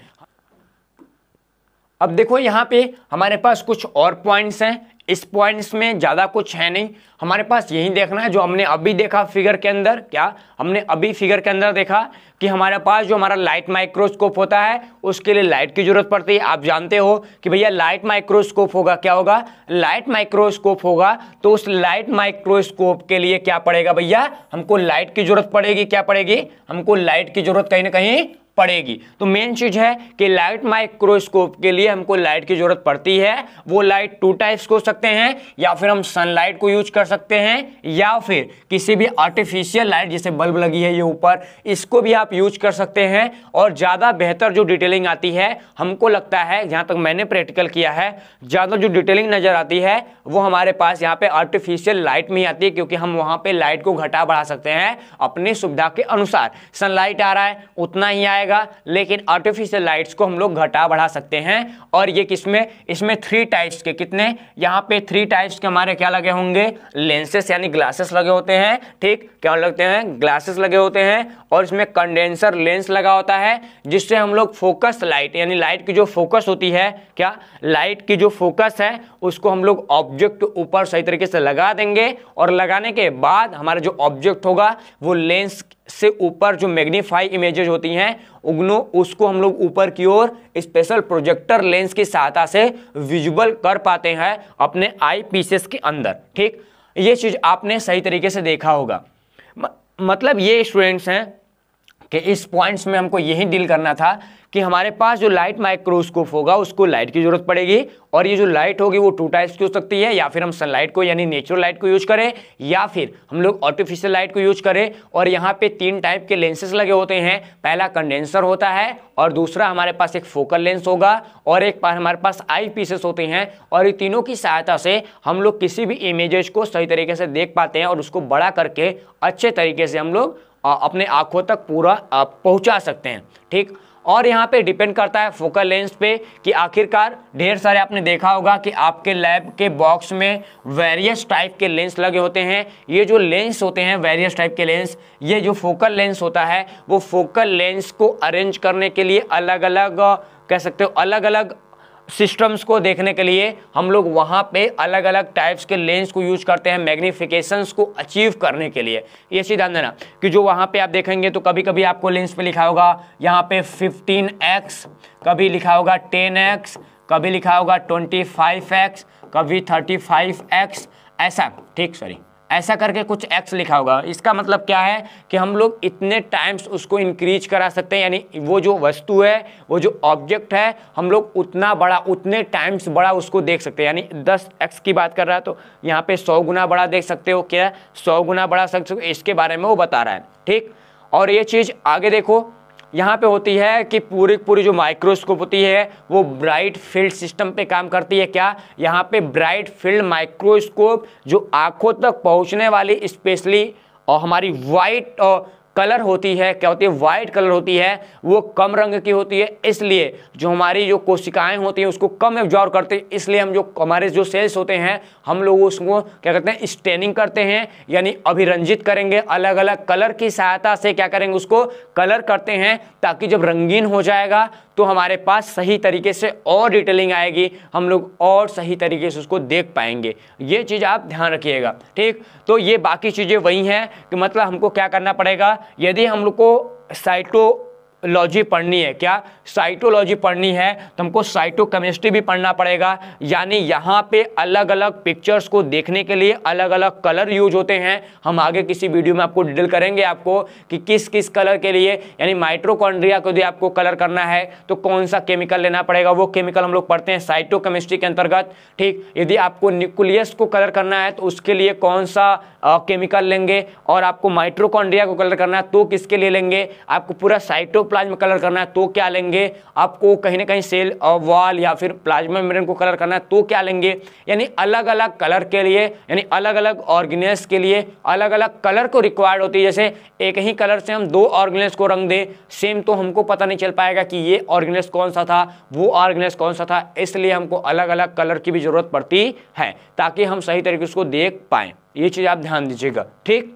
Speaker 1: अब देखो, यहाँ पे हमारे पास कुछ और पॉइंट्स हैं। इस पॉइंट्स में ज़्यादा कुछ है नहीं। हमारे पास यही देखना है जो हमने अभी देखा फिगर के अंदर। क्या? हमने अभी फिगर के अंदर देखा कि हमारे पास जो हमारा लाइट माइक्रोस्कोप होता है, उसके लिए लाइट की ज़रूरत पड़ती है। आप जानते हो कि भैया लाइट माइक्रोस्कोप होगा, क्या होगा? लाइट माइक्रोस्कोप होगा तो उस लाइट माइक्रोस्कोप के लिए क्या पड़ेगा भैया? हमको लाइट की ज़रूरत पड़ेगी। क्या पड़ेगी? हमको लाइट की ज़रूरत कहीं ना कहीं पड़ेगी। तो मेन चीज़ है कि लाइट माइक्रोस्कोप के लिए हमको लाइट की ज़रूरत पड़ती है। वो लाइट टू टाइप्स को सकते हैं, या फिर हम सनलाइट को यूज़ कर सकते हैं, या फिर किसी भी आर्टिफिशियल लाइट जैसे बल्ब लगी है ये ऊपर, इसको भी आप यूज़ कर सकते हैं। और ज़्यादा बेहतर जो डिटेलिंग आती है, हमको लगता है, जहाँ तक मैंने प्रैक्टिकल किया है, ज़्यादा जो डिटेलिंग नज़र आती है, वो हमारे पास यहाँ पे आर्टिफिशियल लाइट में ही आती है, क्योंकि हम वहाँ पे लाइट को घटा बढ़ा सकते हैं अपनी सुविधा के अनुसार। सनलाइट आ रहा है, उतना ही आएगा जाएगा, लेकिन आर्टिफिशियल लाइट्स को हम लोग घटा बढ़ा सकते हैं। और ये किसमें इसमें थ्री टाइप्स के कितने? यहाँ पे थ्री टाइप्स के हमारे क्या लगे होंगे? लेंसेस यानी ग्लासेस लगे होते हैं, ठीक? क्या लगते हैं? ग्लासेस लगे होते हैं। और इसमें कंडेंसर लेंस लगा होता है, जिससे हम लोग फोकस लाइट यानी लाइट की जो फोकस होती है, क्या? लाइट की जो फोकस है, उसको हम लोग ऑब्जेक्ट ऊपर सही तरीके से लगा देंगे। और लगाने के बाद हमारा जो ऑब्जेक्ट होगा, वो लेंस से ऊपर जो मैग्नीफाई इमेजेज होती हैं, उग्नो, उसको हम लोग ऊपर की ओर स्पेशल प्रोजेक्टर लेंस की सहायता से विजुअल कर पाते हैं अपने आई पीसेस के अंदर, ठीक? ये चीज़ आपने सही तरीके से देखा होगा। मतलब ये स्टूडेंट्स हैं कि इस पॉइंट्स में हमको यही डील करना था कि हमारे पास जो लाइट माइक्रोस्कोप होगा, उसको लाइट की ज़रूरत पड़ेगी और ये जो लाइट होगी वो टू टाइप्स की हो सकती है, या फिर हम सनलाइट को यानी नेचुरल लाइट को यूज़ करें, या फिर हम लोग आर्टिफिशियल लाइट को यूज़ करें और यहाँ पे तीन टाइप के लेंसेज लगे होते हैं। पहला कंडेंसर होता है और दूसरा हमारे पास एक फोकल लेंस होगा और एक बार हमारे पास आई पीसेस होते हैं और ये तीनों की सहायता से हम लोग किसी भी इमेजेस को सही तरीके से देख पाते हैं और उसको बड़ा करके अच्छे तरीके से हम लोग अपने आँखों तक पूरा पहुँचा सकते हैं, ठीक? और यहाँ पे डिपेंड करता है फोकल लेंस पे कि आखिरकार ढेर सारे आपने देखा होगा कि आपके लैब के बॉक्स में वेरियस टाइप के लेंस लगे होते हैं। ये जो लेंस होते हैं वेरियस टाइप के लेंस ये जो फोकल लेंस होता है, वो फोकल लेंस को अरेंज करने के लिए अलग अलग कह सकते हो अलग अलग सिस्टम्स को देखने के लिए हम लोग वहाँ पे अलग अलग टाइप्स के लेंस को यूज़ करते हैं मैग्निफिकेशंस को अचीव करने के लिए। ये ध्यान देना कि जो वहाँ पे आप देखेंगे तो कभी कभी आपको लेंस पे लिखा होगा, यहाँ पे 15x कभी लिखा होगा 10x कभी लिखा होगा 25x कभी 35x ऐसा, ठीक सॉरी ऐसा करके कुछ एक्स लिखा होगा। इसका मतलब क्या है कि हम लोग इतने टाइम्स उसको इंक्रीज करा सकते हैं, यानी वो जो वस्तु है, वो जो ऑब्जेक्ट है, हम लोग उतना बड़ा, उतने टाइम्स बड़ा उसको देख सकते हैं। यानी दस एक्स की बात कर रहा है तो यहाँ पे सौ गुना बड़ा देख सकते हो, क्या सौ गुना बड़ा सकते हो, इसके बारे में वो बता रहा है। ठीक? और ये चीज़ आगे देखो यहाँ पे होती है कि पूरी पूरी जो माइक्रोस्कोप होती है, वो ब्राइट फ़ील्ड सिस्टम पे काम करती है क्या? यहाँ पे ब्राइट फ़ील्ड माइक्रोस्कोप जो आँखों तक पहुँचने वाली स्पेशली और हमारी वाइट और कलर होती है, क्या होती है वाइट कलर होती है, वो कम रंग की होती है, इसलिए जो हमारी जो कोशिकाएँ होती हैं, उसको कम एब्जॉर्व करते हैं, इसलिए हम जो, हमारे जो सेल्स होते हैं, हम लोग उसको, क्या कहते हैं स्टेनिंग करते हैं, यानी अभिरंजित करेंगे अलग अलग कलर की सहायता से क्या करेंगे, उसको कलर करते हैं, ताकि जब रंगीन हो जाएगा तो हमारे पास सही तरीके से और डिटेलिंग आएगी, हम लोग और सही तरीके से उसको देख पाएँगे। ये चीज़ आप ध्यान रखिएगा, ठीक? तो ये बाकी चीज़ें वही हैं कि मतलब हमको क्या करना पड़ेगा? यदि हम लोग को साइटो लॉजी पढ़नी है। क्या? साइटोलॉजी पढ़नी है। तो हमको साइटोकेमिस्ट्री भी पढ़ना पड़ेगा। यानी यहाँ पे अलग अलग पिक्चर्स को देखने के लिए अलग अलग कलर यूज़ होते हैं। हम आगे किसी वीडियो में आपको डिटेल करेंगे आपको कि किस किस कलर के लिए, यानी माइट्रोकॉन्ड्रिया को यदि आपको कलर करना है। तो कौन सा केमिकल लेना पड़ेगा? वो केमिकल हम लोग पढ़ते हैं साइटोकेमिस्ट्री के अंतर्गत। ठीक? यदि आपको न्यूक्लियस को कलर करना है तो उसके लिए कौन सा केमिकल लेंगे और आपको माइट्रोकॉन्ड्रिया को कलर करना है तो किसके लिए लेंगे? आपको पूरा साइटो प्लाज्मा कलर करना है तो क्या लेंगे? आपको कहीं ना कहीं सेल वॉल या फिर प्लाज्मा मेम्ब्रेन को कलर करना है तो क्या लेंगे? यानी अलग अलग कलर के लिए, यानी अलग अलग ऑर्गेनेस के लिए अलग अलग कलर को रिक्वायर्ड होती है। जैसे एक ही कलर से हम दो ऑर्गेनेस को रंग दें सेम तो हमको पता नहीं चल पाएगा कि ये ऑर्गेनेस कौन सा था, वो ऑर्गेनेस कौन सा था, इसलिए हमको अलग अलग कलर की भी ज़रूरत पड़ती है, ताकि हम सही तरीके उसको देख पाएँ। ये चीज़ आप ध्यान दीजिएगा, ठीक?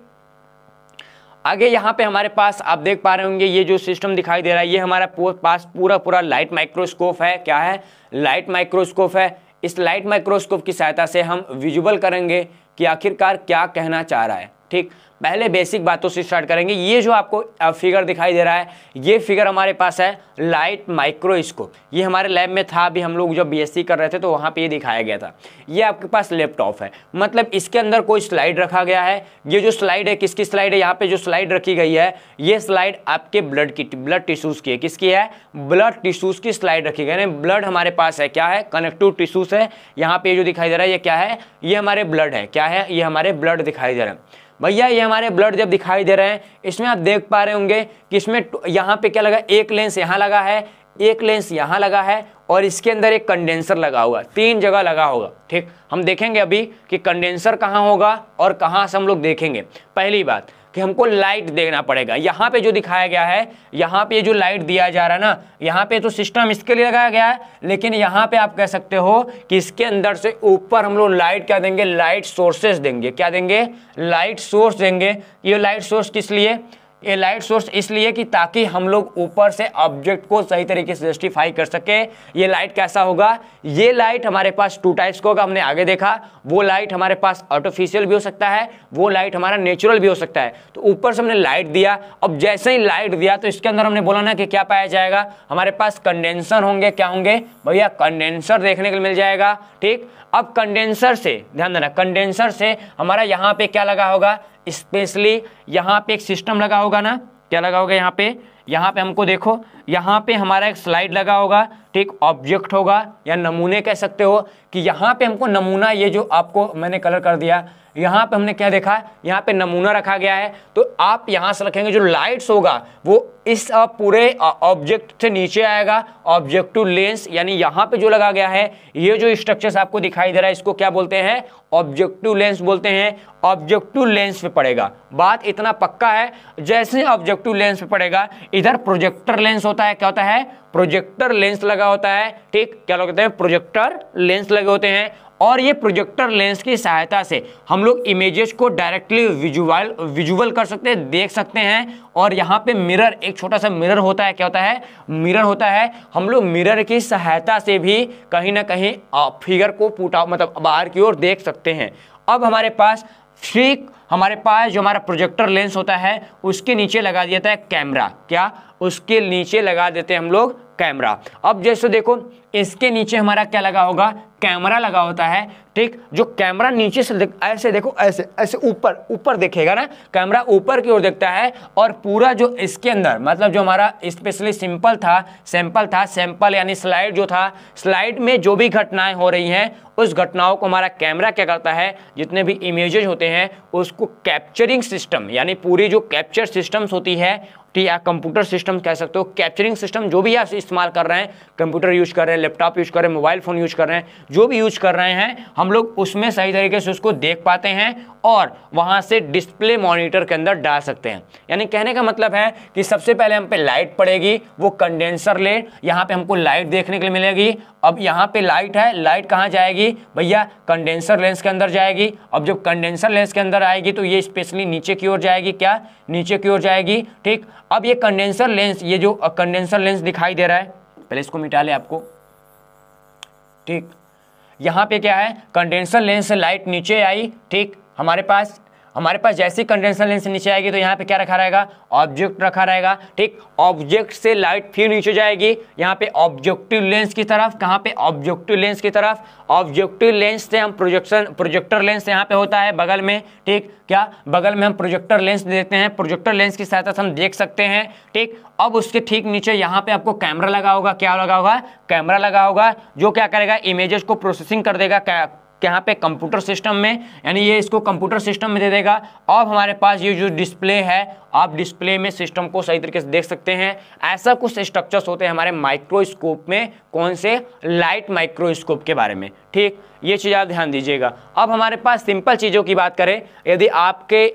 Speaker 1: आगे यहाँ पे हमारे पास आप देख पा रहे होंगे, ये जो सिस्टम दिखाई दे रहा है, ये हमारा पास पूरा पूरा लाइट माइक्रोस्कोप है। क्या है? लाइट माइक्रोस्कोप है। इस लाइट माइक्रोस्कोप की सहायता से हम विजुअल करेंगे कि आखिरकार क्या कहना चाह रहा है, ठीक? पहले बेसिक बातों से स्टार्ट करेंगे। ये जो आपको फिगर दिखाई दे रहा है, ये फिगर हमारे पास है लाइट माइक्रोस्कोप ये हमारे लैब में था, अभी हम लोग जब बीएससी कर रहे थे तो वहाँ पे ये दिखाया गया था। ये आपके पास लैपटॉप है। मतलब इसके अंदर कोई स्लाइड रखा गया है। ये जो स्लाइड है, किसकी स्लाइड है? यहाँ पे जो स्लाइड रखी गई है, ये स्लाइड आपके ब्लड की ब्लड टिश्यूज़ की है। किसकी है? ब्लड टिश्यूज़ की स्लाइड रखी गई है। ब्लड हमारे पास है। क्या है? कनेक्टिव टिश्यूज़ है। यहाँ पे जो दिखाई दे रहा है, ये क्या है? ये हमारे ब्लड है। क्या है? ये हमारे ब्लड दिखाई दे रहा हैं। भैया, ये हमारे ब्लड जब दिखाई दे रहे हैं, इसमें आप देख पा रहे होंगे कि इसमें यहाँ पे क्या लगा? एक लेंस यहाँ लगा है, एक लेंस यहाँ लगा है और इसके अंदर एक कंडेंसर लगा हुआ है। तीन जगह लगा होगा, ठीक? हम देखेंगे अभी कि कंडेंसर कहाँ होगा और कहाँ से हम लोग देखेंगे। पहली बात कि हमको लाइट देना पड़ेगा। यहाँ पे जो दिखाया गया है, यहाँ पे जो लाइट दिया जा रहा है ना, यहाँ पे तो सिस्टम इसके लिए लगाया गया है, लेकिन यहाँ पे आप कह सकते हो कि इसके अंदर से ऊपर हम लोग लाइट क्या देंगे? लाइट सोर्सेस देंगे। क्या देंगे? लाइट सोर्स देंगे। ये लाइट सोर्स किस लिए? ये लाइट सोर्स इसलिए कि ताकि हम लोग ऊपर से ऑब्जेक्ट को सही तरीके से जस्टिफाई कर सके। ये लाइट कैसा होगा? ये लाइट हमारे पास टू टाइप्स का होगा हमने आगे देखा, वो लाइट हमारे पास आर्टिफिशियल भी हो सकता है, वो लाइट हमारा नेचुरल भी हो सकता है। तो ऊपर से हमने लाइट दिया। अब जैसे ही लाइट दिया तो इसके अंदर हमने बोला ना कि क्या पाया जाएगा? हमारे पास कंडेंसर होंगे। क्या होंगे? भैया कंडेंसर देखने को मिल जाएगा। ठीक? अब कंडेंसर से, ध्यान देना कंडेंसर से हमारा यहाँ पे क्या लगा होगा? स्पेशली यहाँ पे एक सिस्टम लगा होगा ना? क्या लगा होगा यहाँ पे? यहाँ पे हमको देखो, यहाँ पे हमारा एक स्लाइड लगा होगा। ठीक ऑब्जेक्ट होगा या नमूने कह सकते हो कि यहाँ पे हमको नमूना ये जो आपको मैंने कलर कर दिया, यहाँ पे हमने क्या देखा? यहाँ पे नमूना रखा गया है। तो आप यहाँ से रखेंगे, जो लाइट्स होगा, वो इस पूरे ऑब्जेक्ट से नीचे आएगा। ऑब्जेक्टिव लेंस यानी यहाँ पे जो लगा गया है, ये जो स्ट्रक्चर्स आपको दिखाई दे रहा है, इसको क्या बोलते हैं? ऑब्जेक्टिव लेंस बोलते हैं। ऑब्जेक्टिव लेंस पे पड़ेगा। बात इतना पक्का है, जैसे ऑब्जेक्टिव लेंस पे पड़ेगा, इधर प्रोजेक्टर लेंस होता है, क्या होता है? प्रोजेक्टर लेंस लगा होता है, ठीक? क्या लोग कहते हैं? प्रोजेक्टर लेंस लगे होते हैं। और ये प्रोजेक्टर लेंस की सहायता से हम लोग इमेजेस को डायरेक्टली विजुअल विजुअल कर सकते हैं, देख सकते हैं। और यहाँ पे मिरर, एक छोटा सा मिरर होता है, क्या होता है? मिरर होता है। हम लोग मिरर की सहायता से भी कहीं ना कहीं फिगर को पुटा मतलब बाहर की ओर देख सकते हैं। अब हमारे पास, ठीक हमारे पास जो हमारा प्रोजेक्टर लेंस होता है उसके नीचे लगा दिया था कैमरा क्या? उसके नीचे लगा देते हैं हम लोग कैमरा अब जैसे देखो इसके नीचे हमारा क्या लगा होगा? कैमरा लगा होता है। ठीक? जो कैमरा नीचे से देख, ऐसे देखो ऐसे ऐसे ऊपर ऊपर देखेगा ना? कैमरा ऊपर की ओर देखता है और पूरा जो इसके अंदर मतलब जो हमारा स्पेशली सिंपल था सैंपल था सैंपल यानी स्लाइड जो था स्लाइड में जो भी घटनाएँ हो रही हैं उस घटनाओं को हमारा कैमरा क्या करता है? जितने भी इमेजेज होते हैं उसको कैप्चरिंग सिस्टम यानी पूरी जो कैप्चर सिस्टम्स होती है या कंप्यूटर सिस्टम कह सकते हो, कैप्चरिंग सिस्टम जो भी आप इस्तेमाल कर रहे हैं, कंप्यूटर यूज़ कर रहे हैं, लैपटॉप यूज़ कर रहे हैं, मोबाइल फ़ोन यूज़ कर रहे हैं, जो भी यूज़ कर रहे हैं, हम लोग उसमें सही तरीके से उसको देख पाते हैं और वहाँ से डिस्प्ले मॉनिटर के अंदर डाल सकते हैं। यानी कहने का मतलब है कि सबसे पहले हम पे लाइट पड़ेगी, वो कंडेंसर ले, यहाँ पे हमको लाइट देखने के लिए मिलेगी। अब यहाँ पे लाइट है, लाइट कहाँ जाएगी? भैया, कंडेंसर लेंस के अंदर जाएगी। अब जब कंडेंसर लेंस के अंदर आएगी तो ये स्पेशली नीचे की ओर जाएगी, क्या? नीचे की ओर जाएगी, ठीक? अब ये कंडेंसर लेंस ये जो कंडेंसर लेंस दिखाई दे रहा है, पहले इसको मिटा ले आपको। ठीक। यहाँ पे क्या है? कंडेंसर लेंस से लाइट नीचे आई, ठीक। हमारे पास हमारे पास जैसी कंडेंसर लेंस नीचे आएगी तो यहाँ पे क्या रखा रहेगा? ऑब्जेक्ट रखा रहेगा। ठीक? ऑब्जेक्ट से लाइट फिर नीचे जाएगी। यहाँ पे ऑब्जेक्टिव लेंस की तरफ़। कहाँ पे? ऑब्जेक्टिव लेंस की तरफ़। ऑब्जेक्टिव लेंस से हम प्रोजेक्शन प्रोजेक्टर लेंस यहाँ पे होता है बगल में। ठीक? क्या? बगल में हम प्रोजेक्टर लेंस देते हैं। प्रोजेक्टर लेंस की सहायता से हम देख सकते हैं। ठीक? अब उसके ठीक नीचे यहाँ पे आपको कैमरा लगा होगा। क्या लगा होगा? कैमरा लगा होगा, जो क्या करेगा? इमेजेस को प्रोसेसिंग कर देगा। यहाँ पे कंप्यूटर सिस्टम में, यानी ये इसको कंप्यूटर सिस्टम में दे देगा। अब हमारे पास ये जो डिस्प्ले है, आप डिस्प्ले में सिस्टम को सही तरीके से देख सकते हैं। ऐसा कुछ स्ट्रक्चर्स होते हैं हमारे माइक्रोस्कोप में, कौन से? लाइट माइक्रोस्कोप के बारे में। ठीक? ये चीज़ आप ध्यान दीजिएगा। अब हमारे पास सिंपल चीज़ों की बात करें, यदि आपके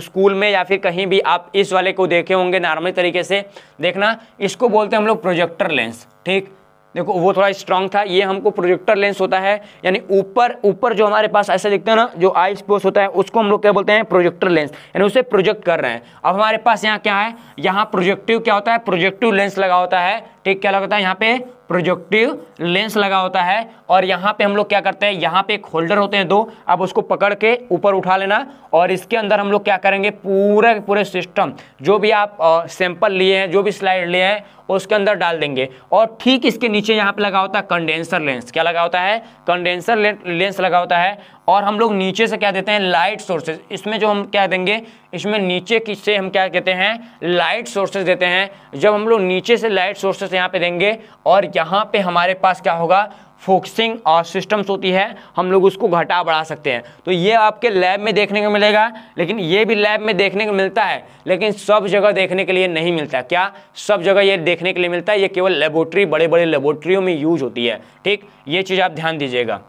Speaker 1: स्कूल में या फिर कहीं भी आप इस वाले को देखे होंगे नॉर्मल तरीके से, देखना, इसको बोलते हैं हम लोग प्रोजेक्टर लेंस ठीक? देखो, वो थोड़ा स्ट्रांग था। ये हमको प्रोजेक्टर लेंस होता है, यानी ऊपर ऊपर जो हमारे पास ऐसे देखते हैं ना, जो आई स्पोस होता है, उसको हम लोग क्या बोलते हैं? प्रोजेक्टर लेंस यानी उसे प्रोजेक्ट कर रहे हैं। अब हमारे पास यहाँ क्या है? यहाँ प्रोजेक्टिव क्या होता है? प्रोजेक्टिव लेंस लगा होता है। ठीक, क्या लगा होता है यहाँ पे प्रोजेक्टिव लेंस लगा होता है और यहाँ पे हम लोग क्या करते हैं, यहाँ पे एक होल्डर होते हैं दो, अब उसको पकड़ के ऊपर उठा लेना और इसके अंदर हम लोग क्या करेंगे, पूरे पूरे सिस्टम जो भी आप सैंपल लिए हैं, जो भी स्लाइड लिए हैं, उसके अंदर डाल देंगे और ठीक इसके नीचे यहाँ पे लगा होता है कंडेंसर लेंस। क्या लगा होता है? कंडेंसर लेंस लगा होता है और हम लोग नीचे से क्या देते हैं, लाइट सोर्सेज। इसमें जो हम क्या देंगे, इसमें नीचे से हम क्या कहते हैं, लाइट सोर्सेज देते हैं। जब हम लोग नीचे से लाइट सोर्सेज यहाँ पे देंगे। और यहाँ पे हमारे पास क्या होगा? फोकसिंग और सिस्टम्स होती है। हम लोग उसको घटा बढ़ा सकते हैं। तो ये आपके लैब में देखने को मिलेगा। लेकिन ये भी लैब में देखने को मिलता है। लेकिन सब जगह देखने के लिए नहीं मिलता। क्या? सब जगह ये देखने के लिए मिलता है। ये केवल लेबोरेटरी बड़े बड़े लेबोरेटरियों में यूज़ होती है। ठीक? ये चीज़ आप ध्यान दीजिएगा।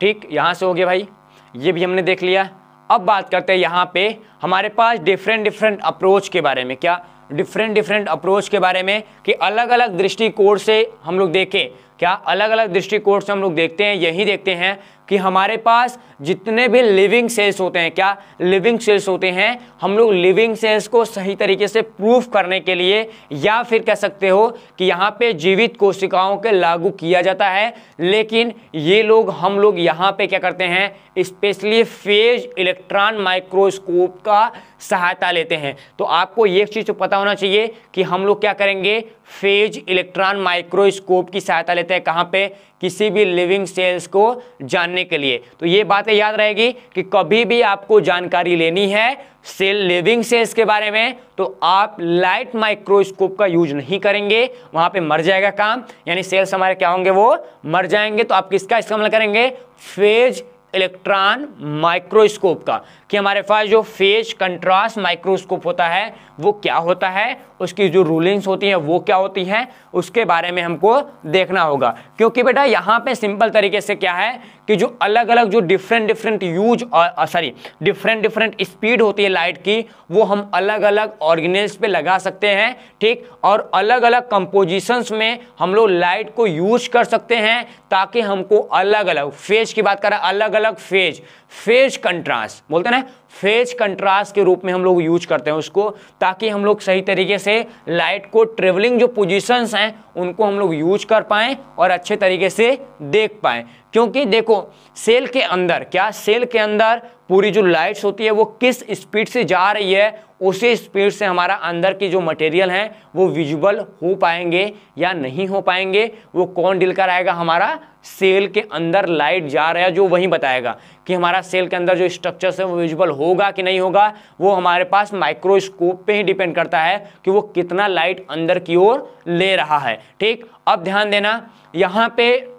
Speaker 1: ठीक? यहाँ से हो गया भाई। ये भी हमने देख लिया। अब बात करते हैं यहाँ पे हमारे पास डिफरेंट डिफरेंट अप्रोच के बारे में। क्या डिफरेंट डिफरेंट अप्रोच के बारे में कि अलग अलग दृष्टिकोण से हम लोग देखें? क्या अलग अलग दृष्टिकोण से हम लोग देखते हैं? यही देखते हैं कि हमारे पास जितने भी लिविंग सेल्स होते हैं, क्या लिविंग सेल्स होते हैं, हम लोग लिविंग सेल्स को सही तरीके से प्रूफ करने के लिए या फिर कह सकते हो कि यहाँ पे जीवित कोशिकाओं के लागू किया जाता है, लेकिन ये लोग, हम लोग यहाँ पे क्या करते हैं स्पेशली फ़ेज़ इलेक्ट्रॉन माइक्रोस्कोप का सहायता लेते हैं। तो आपको ये चीज़ पता होना चाहिए कि हम लोग क्या करेंगे फ़ेज़ इलेक्ट्रॉन माइक्रोस्कोप की सहायता लेते हैं। कहाँ पे? किसी भी लिविंग सेल्स को जानने के लिए। तो ये बातें याद रहेगी कि कभी भी आपको जानकारी लेनी है सेल लिविंग सेल्स के बारे में तो आप लाइट माइक्रोस्कोप का यूज़ नहीं करेंगे, वहाँ पे मर जाएगा काम। यानी सेल्स हमारे क्या होंगे वो? मर जाएँगे। तो आप किसका इस्तेमाल करेंगे? फ़ेज़ इलेक्ट्रॉन माइक्रोस्कोप का। कि हमारे पास जो फ़ेज़ कंट्रास्ट माइक्रोस्कोप होता है, वो क्या होता है? उसकी जो रूलिंग्स होती हैं, वो क्या होती हैं? उसके बारे में हमको देखना होगा। क्योंकि बेटा, यहाँ पे सिंपल तरीके से क्या है कि जो अलग अलग जो डिफरेंट डिफरेंट यूज़ और सॉरी डिफरेंट डिफरेंट स्पीड होती है लाइट की, वो हम अलग अलग ऑर्गेनिल्स पे लगा सकते हैं, ठीक? और अलग अलग कंपोजिशंस में हम लोग लाइट को यूज़ कर सकते हैं, ताकि हमको अलग अलग फ़ेज़ की बात करें अलग अलग फ़ेज़ फ़ेज़ कंट्रास्ट, बोलते ना, फ़ेज़ कंट्रास्ट के रूप में हम लोग यूज़ करते हैं उसको, ताकि हम लोग सही तरीके से लाइट को ट्रेवलिंग जो पोजीशंस हैं, उनको हम लोग यूज़ कर पाएँ और अच्छे तरीके से देख पाएँ। क्योंकि देखो, सेल के अंदर, क्या सेल के अंदर पूरी जो लाइट्स होती है, वो किस स्पीड से जा रही है, उसी स्पीड से हमारा अंदर की जो मटेरियल है, वो विजुअल हो पाएँगे या नहीं हो पाएँगे, वो कौन डील कराएगा? हमारा सेल के अंदर लाइट जा रहा है, जो वही बताएगा कि हमारा सेल के अंदर जो स्ट्रक्चर है, वो विजुअल होगा कि नहीं होगा, वो हमारे पास माइक्रोस्कोप पे ही डिपेंड करता है कि वो कितना लाइट अंदर की ओर ले रहा है। ठीक? अब ध्यान देना, यहाँ पे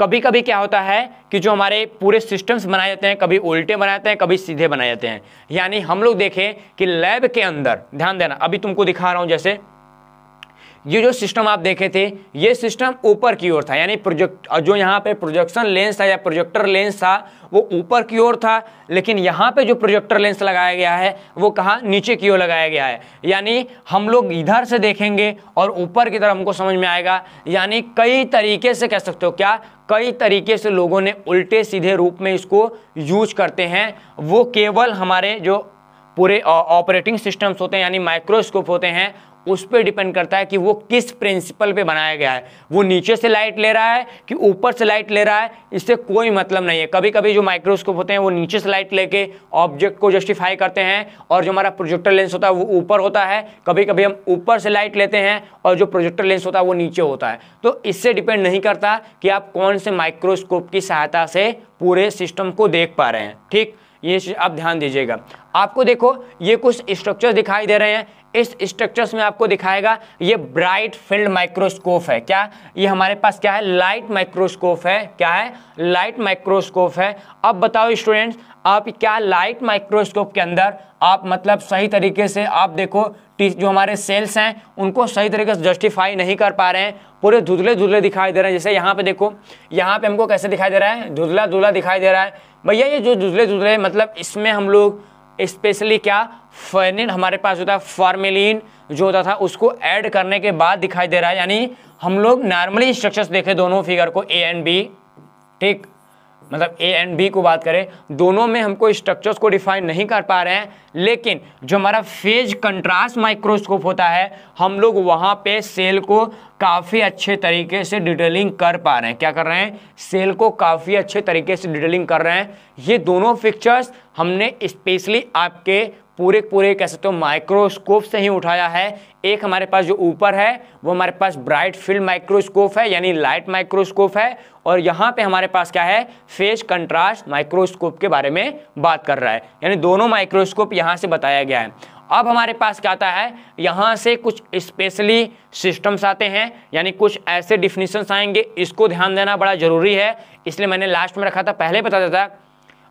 Speaker 1: कभी कभी क्या होता है कि जो हमारे पूरे सिस्टम्स बनाए जाते हैं, कभी उल्टे बनाए जाते हैं, कभी सीधे बनाए जाते हैं। यानी हम लोग देखें कि लैब के अंदर, ध्यान देना, अभी तुमको दिखा रहा हूँ जैसे ये जो सिस्टम आप देखे थे, ये सिस्टम ऊपर की ओर था। यानी प्रोजेक्ट जो यहाँ पे प्रोजेक्शन लेंस था या प्रोजेक्टर लेंस था, वो ऊपर की ओर था, लेकिन यहाँ पे जो प्रोजेक्टर लेंस लगाया गया है, वो कहाँ? नीचे की ओर लगाया गया है। यानी हम लोग इधर से देखेंगे और ऊपर की तरफ़ हमको समझ में आएगा। यानी कई तरीके से कह सकते हो क्या? कई तरीके से लोगों ने उल्टे सीधे रूप में इसको यूज़ करते हैं। वो केवल हमारे जो पूरे ऑपरेटिंग सिस्टम्स होते हैं, यानी माइक्रोस्कोप होते हैं उस पर डिपेंड करता है कि वो किस प्रिंसिपल पे बनाया गया है। वो नीचे से लाइट ले रहा है कि ऊपर से लाइट ले रहा है, इससे कोई मतलब नहीं है। कभी कभी जो माइक्रोस्कोप होते हैं, वो नीचे से लाइट लेके ऑब्जेक्ट को जस्टिफाई करते हैं और जो हमारा प्रोजेक्टर लेंस होता है, वो ऊपर होता है। कभी कभी हम ऊपर से लाइट लेते हैं और जो प्रोजेक्टर लेंस होता है, वो नीचे होता है। तो इससे डिपेंड नहीं करता कि आप कौन से माइक्रोस्कोप की सहायता से पूरे सिस्टम को देख पा रहे हैं। ठीक? ये आप ध्यान दीजिएगा। आपको देखो, ये कुछ स्ट्रक्चर दिखाई दे रहे हैं। इस स्ट्रक्चर्स में आपको दिखाएगा, ये ब्राइट फ़ील्ड माइक्रोस्कोप है। क्या? ये हमारे पास क्या है? लाइट माइक्रोस्कोप है। क्या है? लाइट माइक्रोस्कोप है। अब बताओ स्टूडेंट्स आप क्या लाइट माइक्रोस्कोप के अंदर आप मतलब सही तरीके से आप देखो जो हमारे सेल्स हैं, उनको सही तरीके से जस्टिफाई नहीं कर पा रहे हैं। पूरे धुधले धुधले दिखाई दे रहे हैं। जैसे यहाँ पे देखो, यहाँ पे हमको कैसे दिखाई दे रहा है? धुधला धुधला दिखाई दे रहा है। भैया, ये जो धुधले धुधले मतलब इसमें हम लोग स्पेशली क्या? फेनिन हमारे पास होता है फॉर्मेलिन जो होता था, उसको ऐड करने के बाद दिखाई दे रहा है। यानी हम लोग नॉर्मली स्ट्रक्चर्स देखे दोनों फिगर को ए एंड बी ठीक? मतलब ए एंड बी को बात करें, दोनों में हमको स्ट्रक्चर्स को डिफाइन नहीं कर पा रहे हैं, लेकिन जो हमारा फ़ेज़ कंट्रास्ट माइक्रोस्कोप होता है, हम लोग वहाँ पे सेल को काफ़ी अच्छे तरीके से डिटेलिंग कर पा रहे हैं। क्या कर रहे हैं? सेल को काफ़ी अच्छे तरीके से डिटेलिंग कर रहे हैं। ये दोनों पिक्चर्स हमने स्पेशली आपके पूरे पूरे कह सकते हो माइक्रोस्कोप से ही उठाया है। एक हमारे पास जो ऊपर है, वो हमारे पास ब्राइट फ़ील्ड माइक्रोस्कोप है, यानी लाइट माइक्रोस्कोप है। और यहाँ पे हमारे पास क्या है? फ़ेज़ कंट्रास्ट माइक्रोस्कोप के बारे में बात कर रहा है। यानी दोनों माइक्रोस्कोप यहाँ से बताया गया है। अब हमारे पास क्या आता है? यहाँ से कुछ स्पेशली सिस्टम्स आते हैं। यानी कुछ ऐसे डिफिनीशंस आएँगे। इसको ध्यान देना बड़ा ज़रूरी है। इसलिए मैंने लास्ट में रखा था, पहले बता देता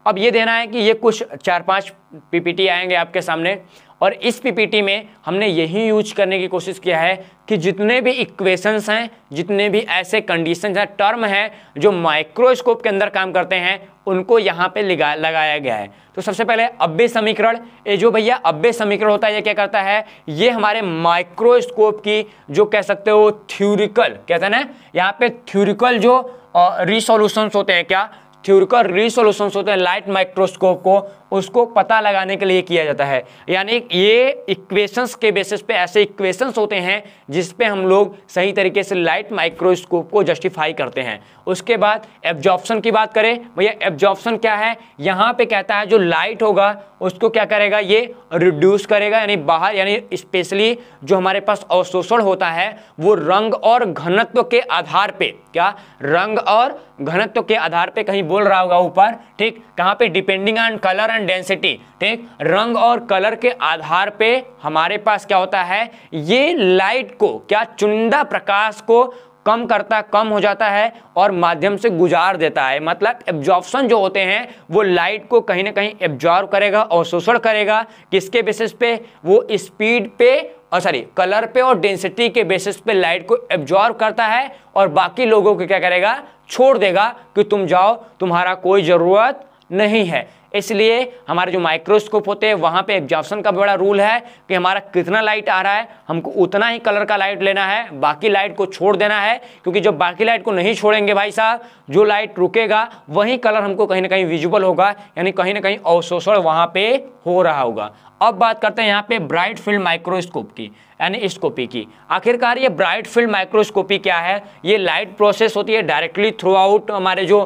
Speaker 1: अब ये देना है कि ये कुछ चार पाँच पीपीटी आएँगे आपके सामने और इस पीपीटी में हमने यही यूज़ करने की कोशिश किया है कि जितने भी इक्वेशंस हैं, जितने भी ऐसे कंडीशन हैं टर्म हैं, जो माइक्रोस्कोप के अंदर काम करते हैं, उनको यहाँ पे लगा, लगाया गया है। तो सबसे पहले अब्बे समीकरण। ये जो भैया अब्बे समीकरण होता है, ये क्या करता है? ये हमारे माइक्रोस्कोप की जो कह सकते हो थ्योरिकल कहते हैं ना, यहाँ पे थ्योरिकल जो रिसोल्यूशंस होते हैं क्या? थ्योरिकल रिसोल्यूशंस होते हैं लाइट माइक्रोस्कोप को, उसको पता लगाने के लिए किया जाता है। यानी ये इक्वेशंस के बेसिस पे ऐसे इक्वेशंस होते हैं, जिस पे हम लोग सही तरीके से लाइट माइक्रोस्कोप को जस्टिफाई करते हैं। उसके बाद एब्जॉर्प्शन की बात करें, भैया एब्जॉर्प्शन क्या है? यहाँ पे कहता है जो लाइट होगा, उसको क्या करेगा? ये रिड्यूस करेगा, यानी बाहर, यानी स्पेशली जो हमारे पास अवशोषण होता है, वो रंग और घनत्व के आधार पर क्या? रंग और घनत्व के आधार पे कहीं बोल रहा होगा ऊपर, ठीक? कहाँ पे? Depending on colour and density ठीक? रंग और कलर के आधार पे हमारे पास क्या होता है? ये लाइट को, क्या चुनिंदा प्रकाश को कम करता, कम हो जाता है और माध्यम से गुजार देता है। मतलब एब्जॉर्प्शन जो होते हैं, वो लाइट को कहीं ना कहीं एब्जॉर्व करेगा और शोषण करेगा। किसके बेसिस पे? वो स्पीड पे और सॉरी कलर पे और डेंसिटी के बेसिस पे लाइट को एब्जॉर्व करता है और बाकी लोगों को क्या करेगा? छोड़ देगा कि तुम जाओ तुम्हारा कोई ज़रूरत नहीं है। इसलिए हमारे जो माइक्रोस्कोप होते हैं, वहाँ पे एग्जॉर्प्शन का बड़ा रूल है कि हमारा कितना लाइट आ रहा है, हमको उतना ही कलर का लाइट लेना है, बाकी लाइट को छोड़ देना है, क्योंकि जब बाकी लाइट को नहीं छोड़ेंगे भाई साहब, जो लाइट रुकेगा, वही कलर हमको कहीं ना कहीं विजुअल होगा, यानी कहीं ना कहीं अवशोषण वहाँ पर हो रहा होगा। अब बात करते हैं यहाँ पे ब्राइट फ़ील्ड माइक्रोस्कोप की, यानी स्कोपी की। आखिरकार ये ब्राइट फ़ील्ड माइक्रोस्कोपी क्या है? ये लाइट प्रोसेस होती है डायरेक्टली थ्रू आउट हमारे जो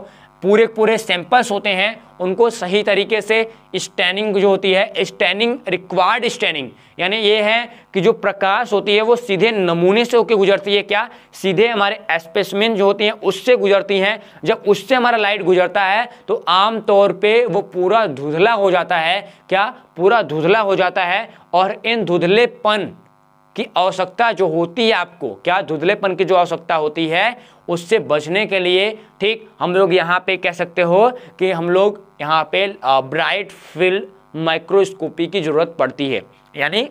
Speaker 1: पूरे पूरे सैंपल्स होते हैं, उनको सही तरीके से स्टैनिंग जो होती है स्टैनिंग रिक्वायर्ड स्टैनिंग यानी ये है कि जो प्रकाश होती है वो सीधे नमूने से होकर गुजरती है क्या? सीधे हमारे एस्पेसमिन जो होती हैं, उससे गुजरती हैं। जब उससे हमारा लाइट गुजरता है तो आम तौर पे वो पूरा धुंधला हो जाता है। क्या? पूरा धुंधला हो जाता है और इन धुंधलेपन की आवश्यकता जो होती है आपको, क्या धुंधलेपन की जो आवश्यकता होती है, उससे बचने के लिए ठीक हम लोग यहाँ पे कह सकते हो कि हम लोग यहाँ पे ब्राइट फ़ील्ड माइक्रोस्कोपी की ज़रूरत पड़ती है। यानी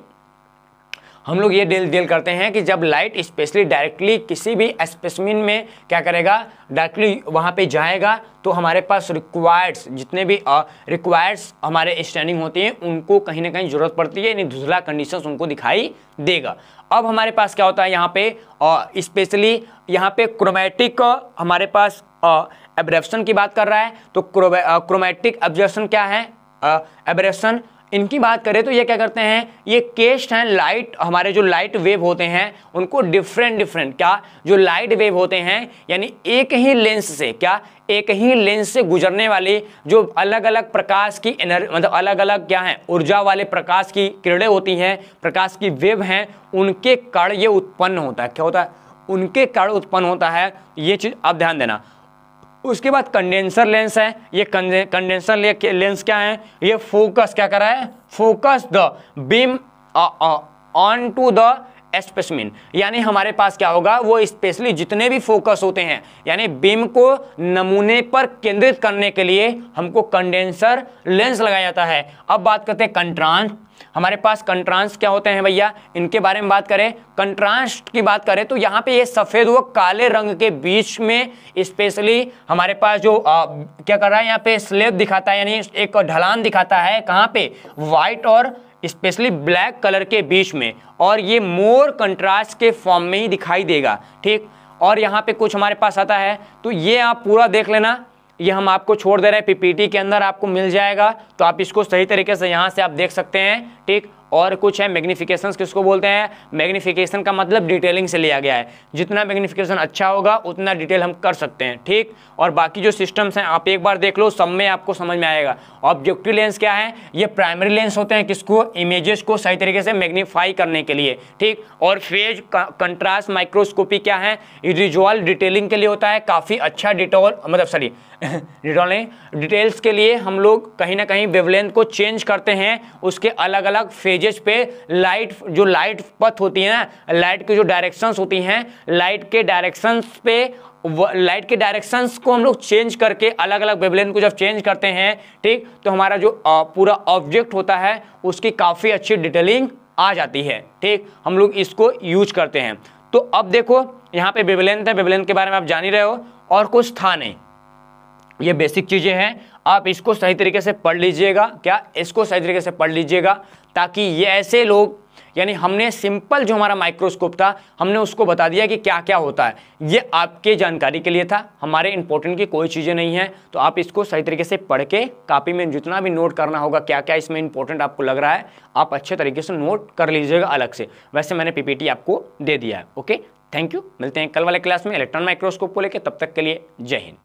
Speaker 1: हम लोग ये डील डील करते हैं कि जब लाइट स्पेशली डायरेक्टली किसी भी स्पेसमिन में क्या करेगा? डायरेक्टली वहाँ पे जाएगा तो हमारे पास रिक्वायर्ड्स जितने भी रिक्वायर्ड्स हमारे स्टैंडिंग होती हैं, उनको कहीं ना कहीं ज़रूरत पड़ती है, यानी धुजला कंडीशंस उनको दिखाई देगा। अब हमारे पास क्या होता है यहाँ पे? स्पेशली यहाँ पे क्रोमेटिक हमारे पास एब्रेप्शन की बात कर रहा है तो क्रोमेटिक एब्जर्शन क्या है? एब्रेप्शन इनकी बात करें तो ये क्या करते हैं, ये केस्ट हैं लाइट हमारे जो लाइट वेव होते हैं, उनको डिफरेंट डिफरेंट क्या? जो लाइट वेव होते हैं, यानी एक ही लेंस से, क्या? एक ही लेंस से गुजरने वाली जो अलग अलग प्रकाश की एनर्जी मतलब अलग अलग क्या है, ऊर्जा वाले प्रकाश की किरणें होती हैं, प्रकाश की वेव हैं, उनके कण ये उत्पन्न होता है। क्या होता है? उनके कण उत्पन्न होता है, ये चीज़ आप ध्यान देना। उसके बाद कंडेंसर लेंस है। ये कंडेंसर लेंस क्या है? ये फोकस क्या कर है? Focus the beam onto the specimen यानी हमारे पास क्या होगा? वो स्पेशली जितने भी फोकस होते हैं, यानी बीम को नमूने पर केंद्रित करने के लिए हमको कंडेंसर लेंस लगाया जाता है। अब बात करते हैं कंट्रांस हमारे पास कंट्रांस क्या होते हैं भैया? इनके बारे में बात करें। कंट्रास्ट की बात करें तो यहाँ पे ये सफ़ेद व काले रंग के बीच में स्पेशली हमारे पास जो आ, क्या कर रहा है यहाँ पे? स्लेब दिखाता है यानी एक ढलान दिखाता है कहाँ पे? व्हाइट और स्पेशली ब्लैक कलर के बीच में। और ये मोर कंट्रास्ट के फॉर्म में ही दिखाई देगा ठीक? और यहाँ पे कुछ हमारे पास आता है तो ये आप पूरा देख लेना। ये हम आपको छोड़ दे रहे हैं, पीपीटी के अंदर आपको मिल जाएगा। तो आप इसको सही तरीके से यहाँ से आप देख सकते हैं, ठीक? और कुछ है मैग्निफिकेशन किसको बोलते हैं? मैग्निफिकेशन का मतलब डिटेलिंग से लिया गया है। जितना मैग्निफिकेशन अच्छा होगा, उतना डिटेल हम कर सकते हैं, ठीक? और बाकी जो सिस्टम्स हैं, आप एक बार देख लो, सब में आपको समझ में आएगा। ऑब्जेक्टिव लेंस क्या है? ये प्राइमरी लेंस होते हैं किसको? इमेजेस को सही तरीके से मैग्नीफाई करने के लिए, ठीक? और फ़ेज़ कंट्रास्ट माइक्रोस्कोपी क्या है? रिजुअल डिटेलिंग के लिए होता है। काफ़ी अच्छा डिटोल मतलब सॉरी डिटोल डिटेल्स के लिए हम लोग कहीं ना कहीं वेवलेंथ को चेंज करते हैं। उसके अलग अलग फेजेस पे लाइट जो लाइट पथ होती है ना लाइट की जो डायरेक्शंस होती हैं लाइट के डायरेक्शंस पे लाइट के डायरेक्शंस को हम लोग चेंज करके अलग अलग वेवलेंथ को जब चेंज करते हैं, ठीक तो हमारा जो पूरा ऑब्जेक्ट होता है, उसकी काफ़ी अच्छी डिटेलिंग आ जाती है, ठीक, हम लोग इसको यूज़ करते हैं। तो अब देखो, यहाँ पे वेवलेंथ है वेवलेंथ के बारे में आप जान ही रहे हो, और कुछ था नहीं। ये बेसिक चीज़ें हैं, आप इसको सही तरीके से पढ़ लीजिएगा, क्या? इसको सही तरीके से पढ़ लीजिएगा ताकि ये ऐसे लोग, यानी हमने सिंपल जो हमारा माइक्रोस्कोप था, हमने उसको बता दिया कि क्या क्या होता है। ये आपके जानकारी के लिए था, हमारे इंपॉर्टेंट की कोई चीज़ें नहीं है तो आप इसको सही तरीके से पढ़ के कापी में जितना भी नोट करना होगा क्या क्या इसमें इंपॉर्टेंट आपको लग रहा है, आप अच्छे तरीके से नोट कर लीजिएगा अलग से। वैसे मैंने पीपीटी आपको दे दिया है ओके थैंक यू मिलते हैं कल वाले क्लास में इलेक्ट्रॉन माइक्रोस्कोप को लेकर तब तक के लिए जय हिंद।